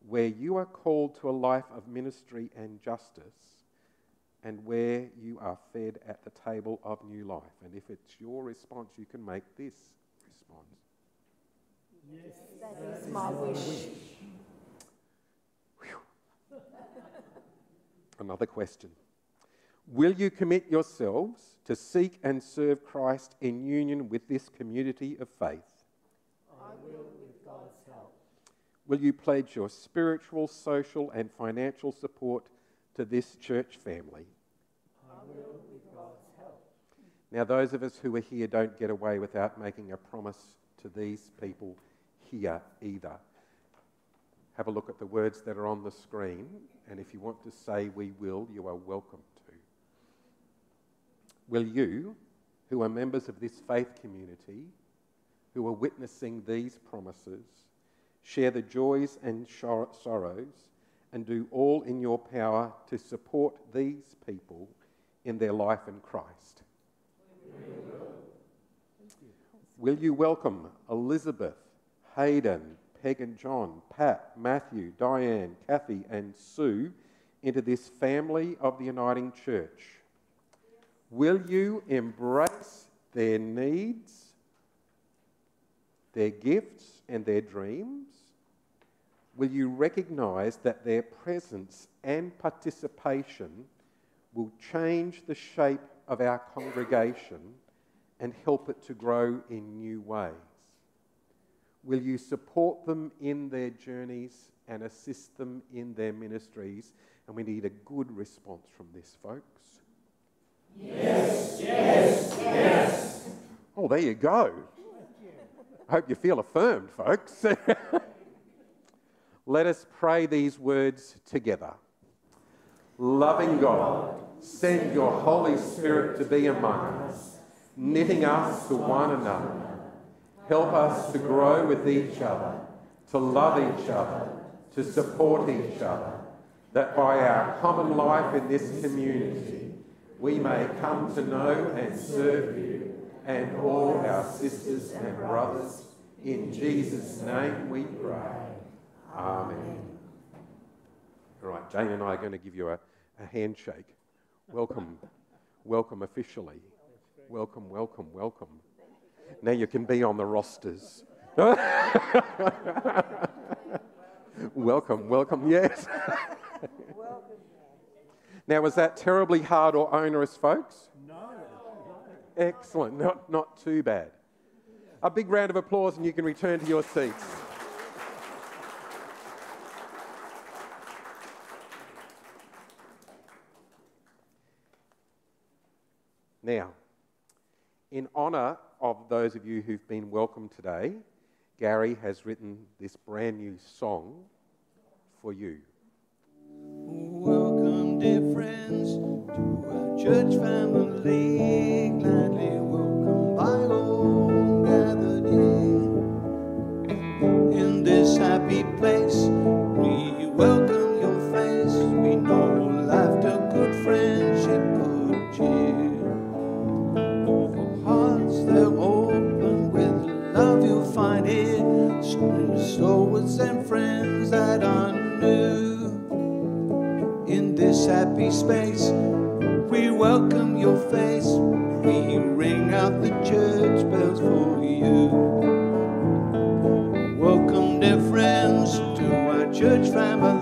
where you are called to a life of ministry and justice, and where you are fed at the table of new life. And if it's your response, you can make this response. Yes, that is my wish. Another question. Will you commit yourselves to seek and serve Christ in union with this community of faith? I will with God's help. Will you pledge your spiritual, social, and financial support to this church family? I will with God's help. Now, those of us who are here don't get away without making a promise to these people here either. Have a look at the words that are on the screen, and if you want to say we will, you are welcome. Will you, who are members of this faith community, who are witnessing these promises, share the joys and sorrows, and do all in your power to support these people in their life in Christ? Will you welcome Elizabeth, Hayden, Peg and John, Pat, Matthew, Diane, Kathy, and Sue into this family of the Uniting Church? Will you embrace their needs, their gifts, and their dreams? Will you recognize that their presence and participation will change the shape of our congregation and help it to grow in new ways? Will you support them in their journeys and assist them in their ministries? And we need a good response from this, folks. Yes, yes, yes. Oh, there you go. I hope you feel affirmed, folks. <laughs> Let us pray these words together. Loving God, send your Holy Spirit to be among us, knitting us to one another. Help us to grow with each other, to love each other, to support each other, that by our common life in this community, we may come to know and serve you and all our sisters and brothers. In Jesus' name we pray. Amen. All right, Jane and I are going to give you a, a handshake. Welcome, welcome officially. Welcome, welcome, welcome. Now you can be on the rosters. <laughs> welcome, welcome, yes. <laughs> Now, was that terribly hard or onerous, folks? No. Excellent. Not, not too bad. A big round of applause, and you can return to your seats. Now, in honour of those of you who've been welcomed today, Gary has written this brand new song for you. Well, friends, to our church family. Gladly welcome by all gathered here. In this happy place, this happy space, we welcome your face. We ring out the church bells for you. Welcome, dear friends, to our church family.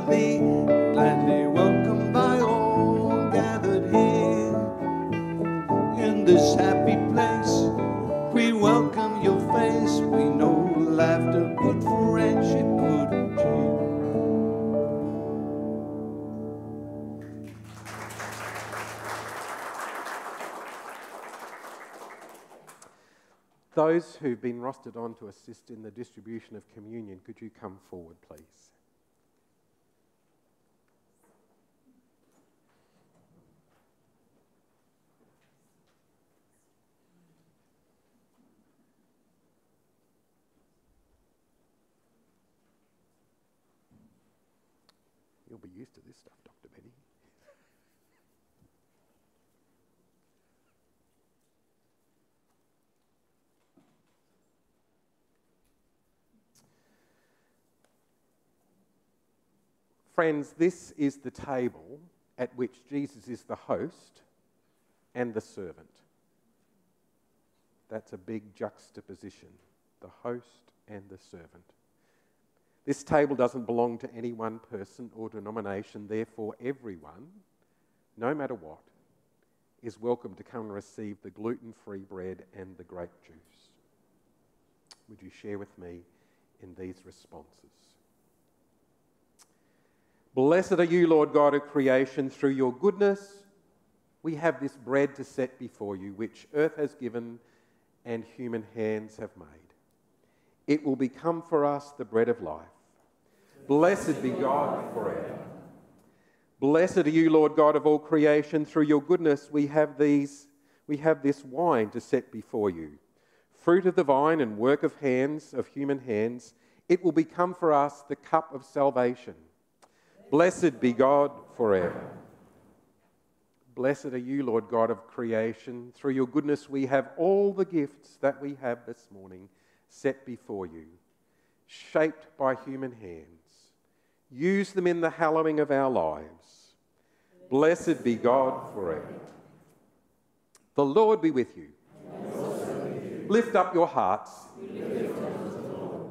Those who've been rostered on to assist in the distribution of communion, could you come forward, please? You'll be used to this stuff, Dr. Benny. Friends, this is the table at which Jesus is the host and the servant. That's a big juxtaposition the host and the servant. This table doesn't belong to any one person or denomination, therefore, everyone, no matter what, is welcome to come and receive the gluten free bread and the grape juice. Would you share with me in these responses? Blessed are you, Lord God of creation, through your goodness. We have this bread to set before you, which earth has given and human hands have made. It will become for us the bread of life. Blessed be God forever. Blessed are you, Lord God of all creation. Through your goodness, we have these, we have this wine to set before you. Fruit of the vine and work of hands, of human hands, it will become for us the cup of salvation. Blessed be God forever. Blessed are you, Lord God of creation. Through your goodness, we have all the gifts that we have this morning set before you, shaped by human hands. Use them in the hallowing of our lives. Blessed be God forever. The Lord be with you. Lift up your hearts.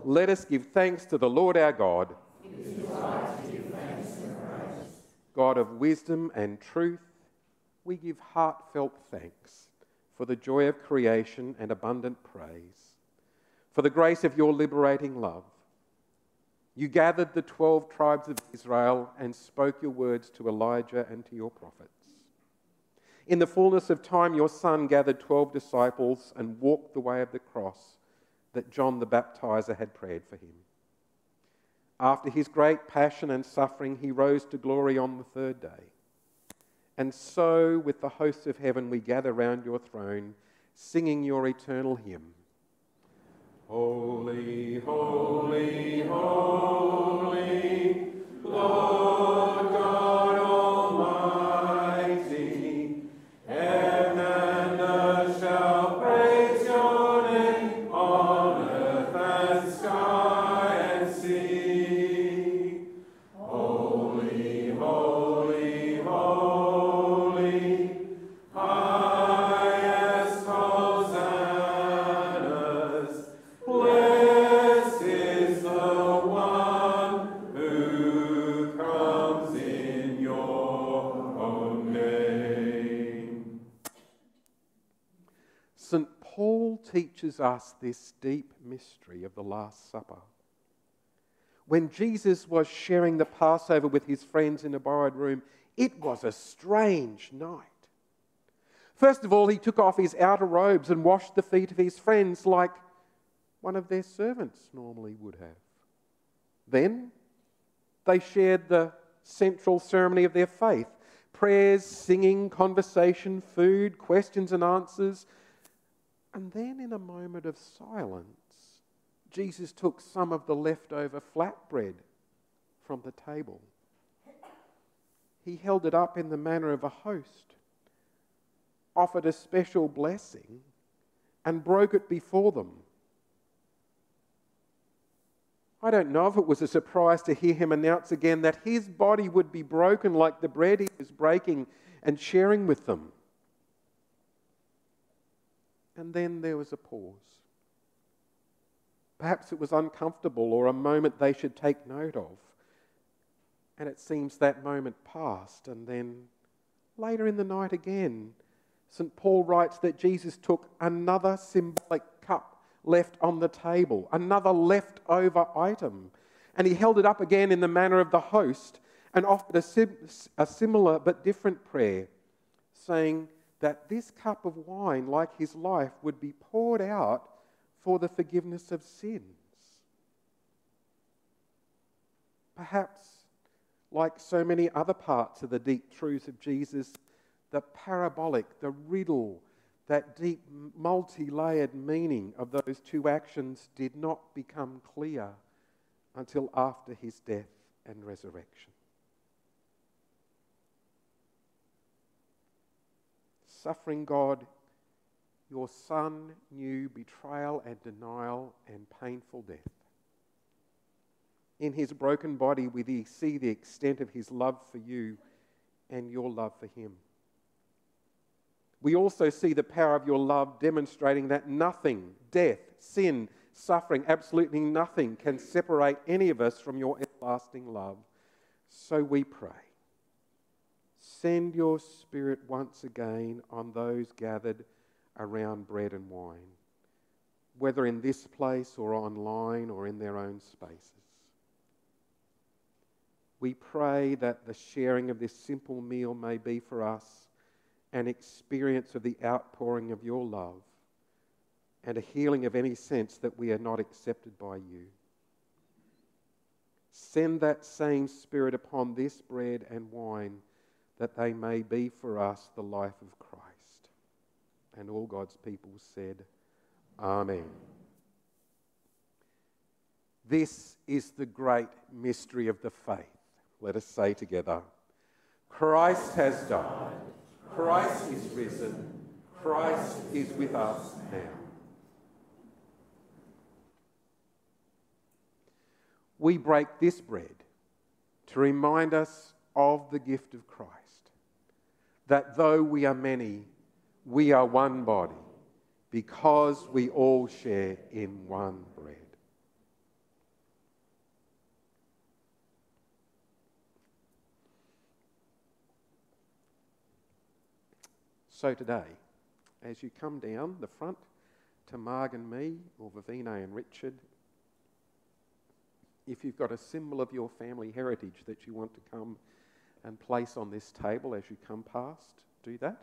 Let us give thanks to the Lord our God. God of wisdom and truth, we give heartfelt thanks for the joy of creation and abundant praise, for the grace of your liberating love. You gathered the 12 tribes of Israel and spoke your words to Elijah and to your prophets. In the fullness of time, your son gathered 12 disciples and walked the way of the cross that John the baptizer had prayed for him. After his great passion and suffering, he rose to glory on the third day. And so, with the hosts of heaven, we gather round your throne, singing your eternal hymn. Holy, holy, holy, Lord teaches us this deep mystery of the Last Supper. When Jesus was sharing the Passover with his friends in a borrowed room, it was a strange night. First of all, he took off his outer robes and washed the feet of his friends like one of their servants normally would have. Then they shared the central ceremony of their faith prayers, singing, conversation, food, questions and answers. And then, in a moment of silence, Jesus took some of the leftover flatbread from the table. He held it up in the manner of a host, offered a special blessing, and broke it before them. I don't know if it was a surprise to hear him announce again that his body would be broken like the bread he was breaking and sharing with them. And then there was a pause. Perhaps it was uncomfortable or a moment they should take note of. And it seems that moment passed, and then later in the night again, St. Paul writes that Jesus took another symbolic cup left on the table, another leftover item. And he held it up again in the manner of the host and offered a, sim- a similar but different prayer, saying that this cup of wine, like his life, would be poured out for the forgiveness of sins. Perhaps, like so many other parts of the deep truths of Jesus, the parabolic, the riddle, that deep, multi layered meaning of those two actions did not become clear until after his death and resurrection. Suffering God, your Son knew betrayal and denial and painful death. In his broken body, we see the extent of his love for you and your love for him. We also see the power of your love demonstrating that nothing, death, sin, suffering, absolutely nothing can separate any of us from your everlasting love. So we pray. Send your Spirit once again on those gathered around bread and wine, whether in this place or online or in their own spaces. We pray that the sharing of this simple meal may be for us an experience of the outpouring of your love and a healing of any sense that we are not accepted by you. Send that same Spirit upon this bread and wine that they may be for us the life of Christ. And all God's people said, Amen. This is the great mystery of the faith. Let us say together Christ has died. Christ is risen. Christ is with us now. We break this bread to remind us of the gift of Christ, that though we are many, we are one body because we all share in one bread. So today, as you come down the front to Marg and me, or Vivine and Richard, if you've got a symbol of your family heritage that you want to come and place on this table as you come past, do that.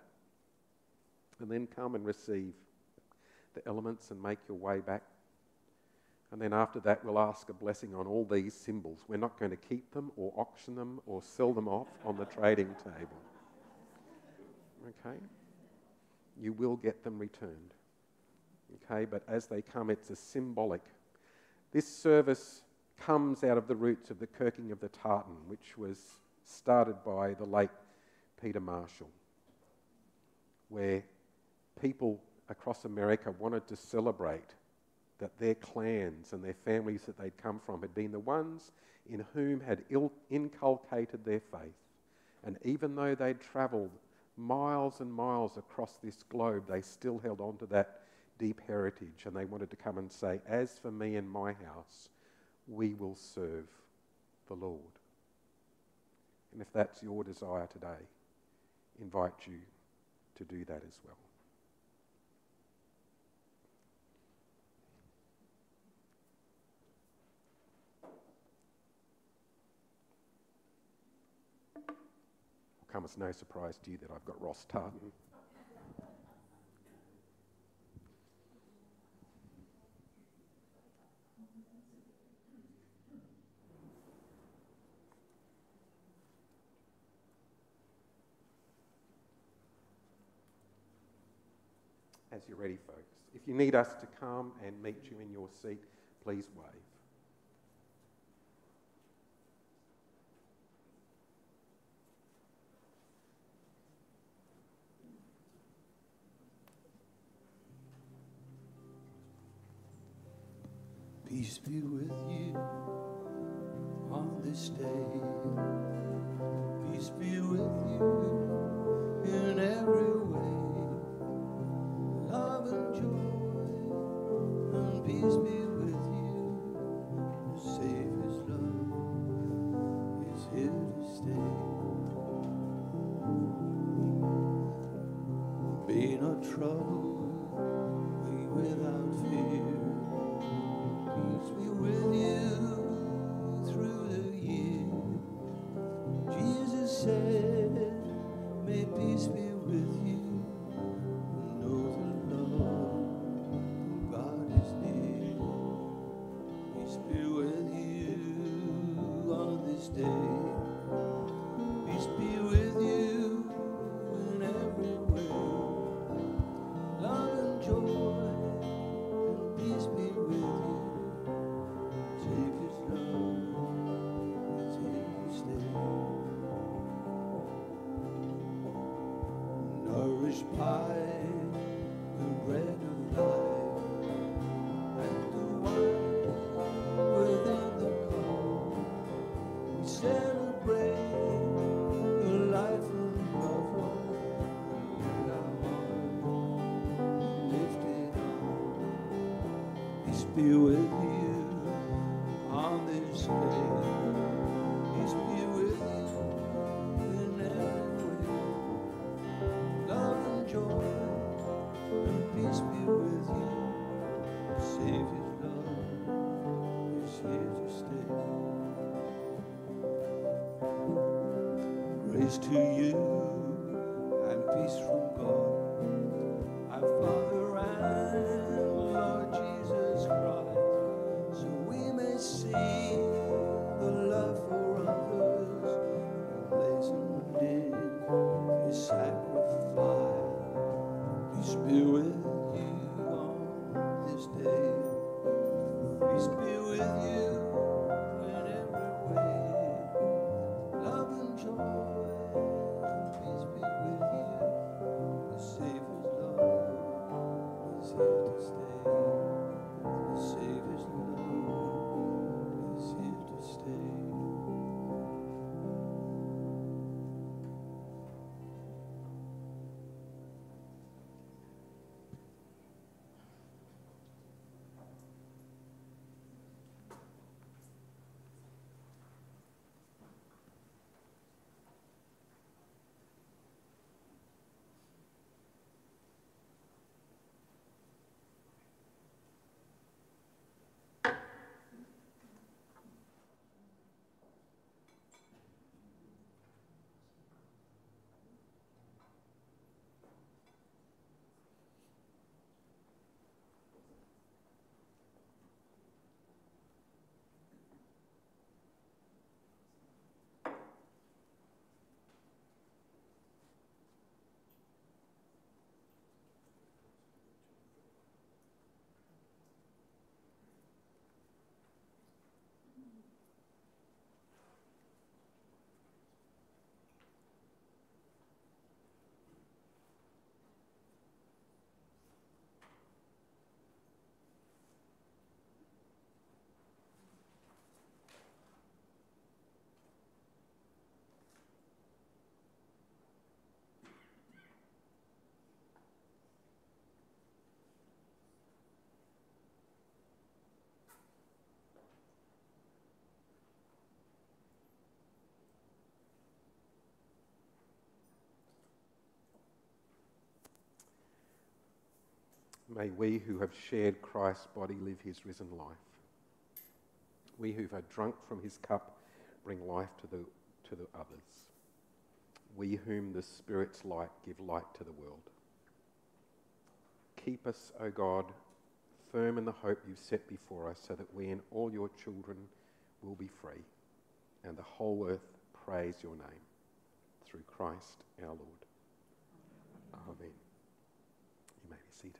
And then come and receive the elements and make your way back. And then after that, we'll ask a blessing on all these symbols. We're not going to keep them or auction them or sell them off on the trading table. Okay? you will get them returned. Okay, but as they come, it's a symbolic. This service comes out of the roots of the Kirking of the Tartan, which was started by the late Peter Marshall, where people across America wanted to celebrate that their clans and their families that they'd come from had been the ones in whom had inculcated their faith. And even though they'd travelled miles and miles across this globe, they still held on to that deep heritage and they wanted to come and say, As for me and my house, we will serve the Lord. And if that's your desire today, invite you to do that as well. come as no surprise to you that I've got Ross Tartan. As you're ready, folks, if you need us to come and meet you in your seat, please wave. Peace be with you on this day. Peace be with you May we who have shared Christ's body live his risen life. We who have drunk from his cup bring life to the, to the others. We whom the Spirit's light give light to the world. Keep us, O God, firm in the hope you've set before us, so that we and all your children will be free, and the whole earth praise your name. Through Christ our Lord. Amen. You may be seated.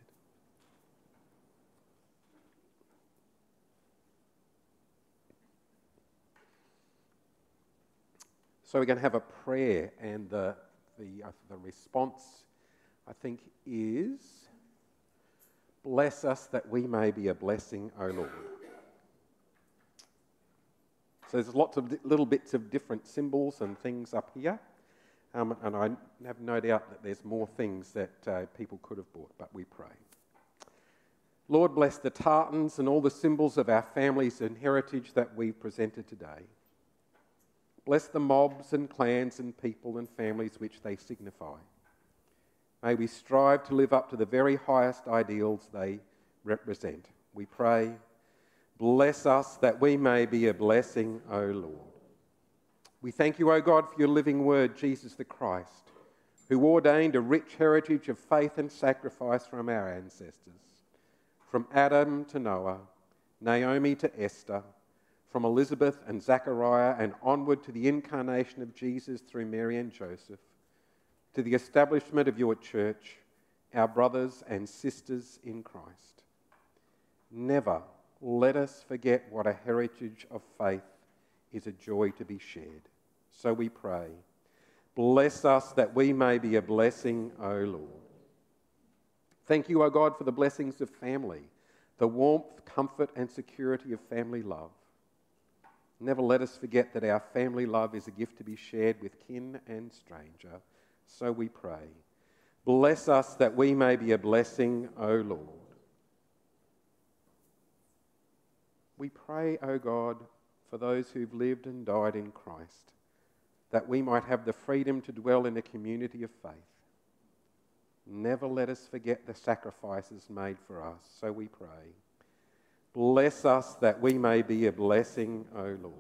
So we're going to have a prayer, and the, the, uh, the response, I think, is Bless us that we may be a blessing, O Lord. So there's lots of little bits of different symbols and things up here. Um, and I have no doubt that there's more things that uh, people could have bought, but we pray. Lord, bless the tartans and all the symbols of our families and heritage that we've presented today. Bless the mobs and clans and people and families which they signify. May we strive to live up to the very highest ideals they represent. We pray, bless us that we may be a blessing, O Lord. We thank you, O God, for your living word, Jesus the Christ, who ordained a rich heritage of faith and sacrifice from our ancestors, from Adam to Noah, Naomi to Esther, from Elizabeth and Zechariah, and onward to the incarnation of Jesus through Mary and Joseph, to the establishment of your church, our brothers and sisters in Christ. Never let us forget what a heritage of faith is a joy to be shared. So we pray, bless us that we may be a blessing, O Lord. Thank you, O God, for the blessings of family, the warmth, comfort, and security of family love. Never let us forget that our family love is a gift to be shared with kin and stranger. So we pray. Bless us that we may be a blessing, O Lord. We pray, O God, for those who've lived and died in Christ, that we might have the freedom to dwell in a community of faith. Never let us forget the sacrifices made for us. So we pray. Bless us that we may be a blessing, O Lord.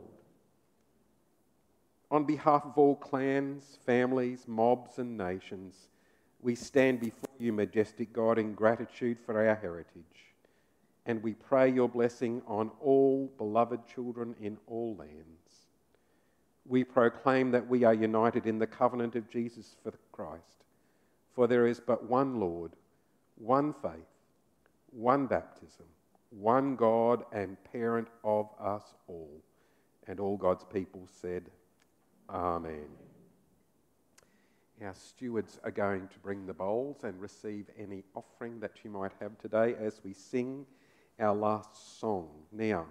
On behalf of all clans, families, mobs, and nations, we stand before you, majestic God, in gratitude for our heritage. And we pray your blessing on all beloved children in all lands. We proclaim that we are united in the covenant of Jesus for Christ. For there is but one Lord, one faith, one baptism, one God and parent of us all. And all God's people said, Amen. Our stewards are going to bring the bowls and receive any offering that you might have today as we sing our last song. Now,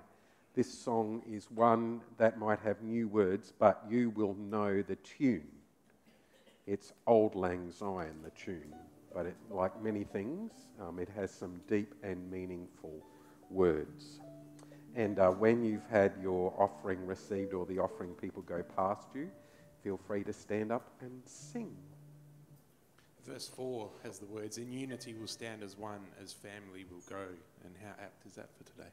this song is one that might have new words, but you will know the tune. It's Auld Lang Syne, the tune, but it, like many things, um, it has some deep and meaningful words. And uh, when you've had your offering received or the offering people go past you, feel free to stand up and sing. Verse 4 has the words, In unity we'll stand as one, as family will go. And how apt is that for today?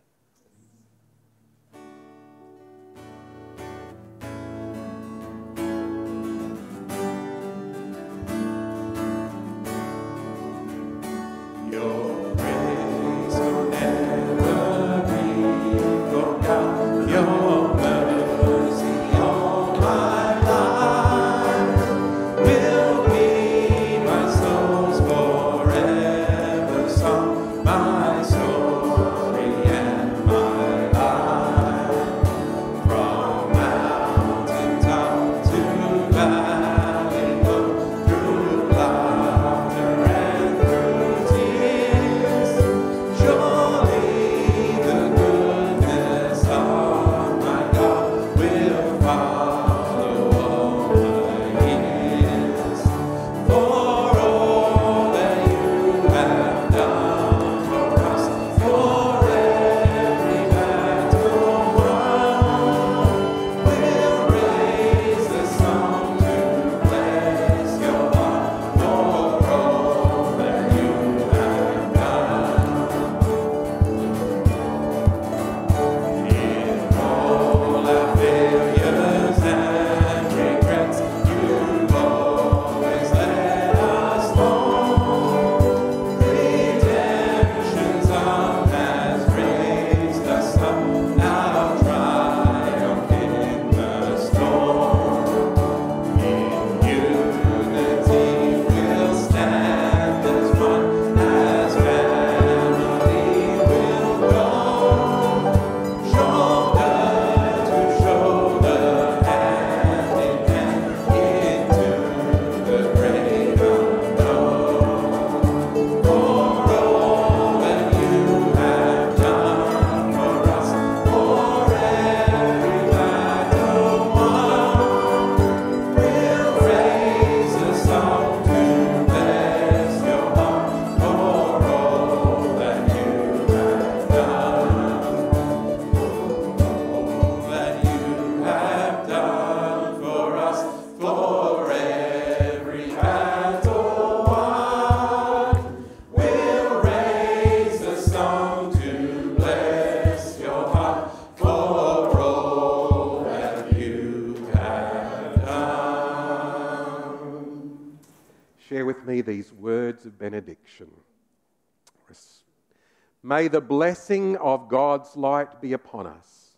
May the blessing of God's light be upon us,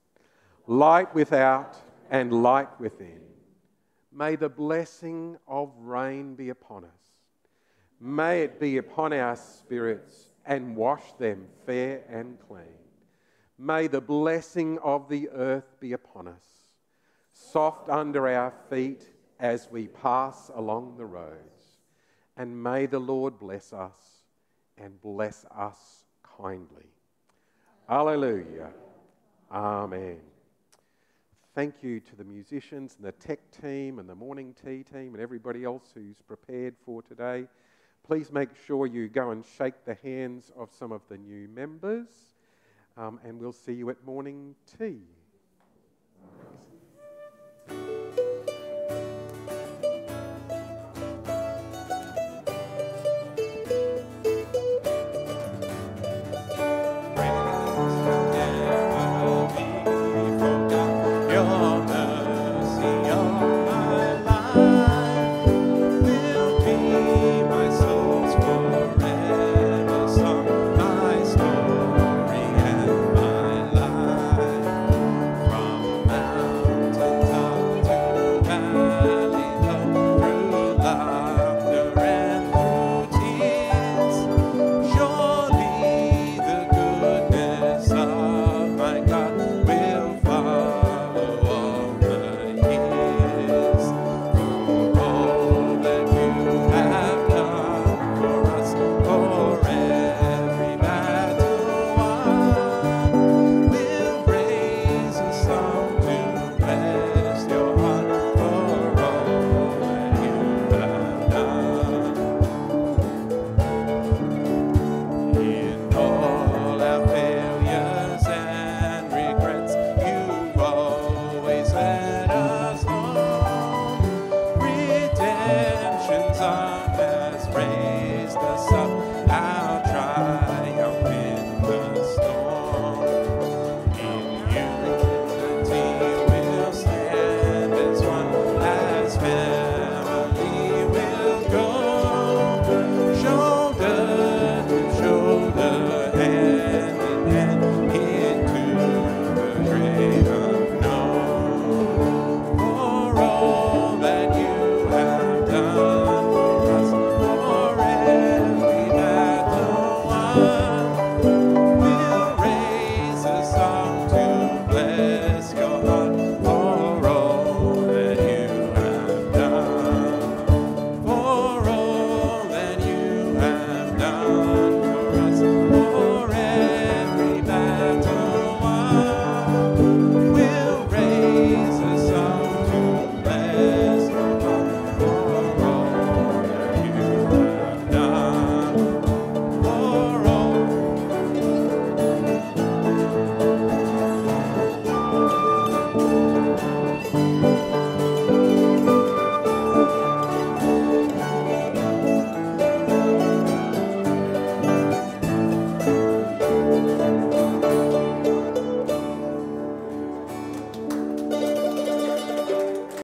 light without and light within. May the blessing of rain be upon us. May it be upon our spirits and wash them fair and clean. May the blessing of the earth be upon us, soft under our feet as we pass along the roads. And may the Lord bless us and bless us kindly. Alleluia. Amen. Thank you to the musicians and the tech team and the morning tea team and everybody else who's prepared for today. Please make sure you go and shake the hands of some of the new members, um, and we'll see you at morning tea.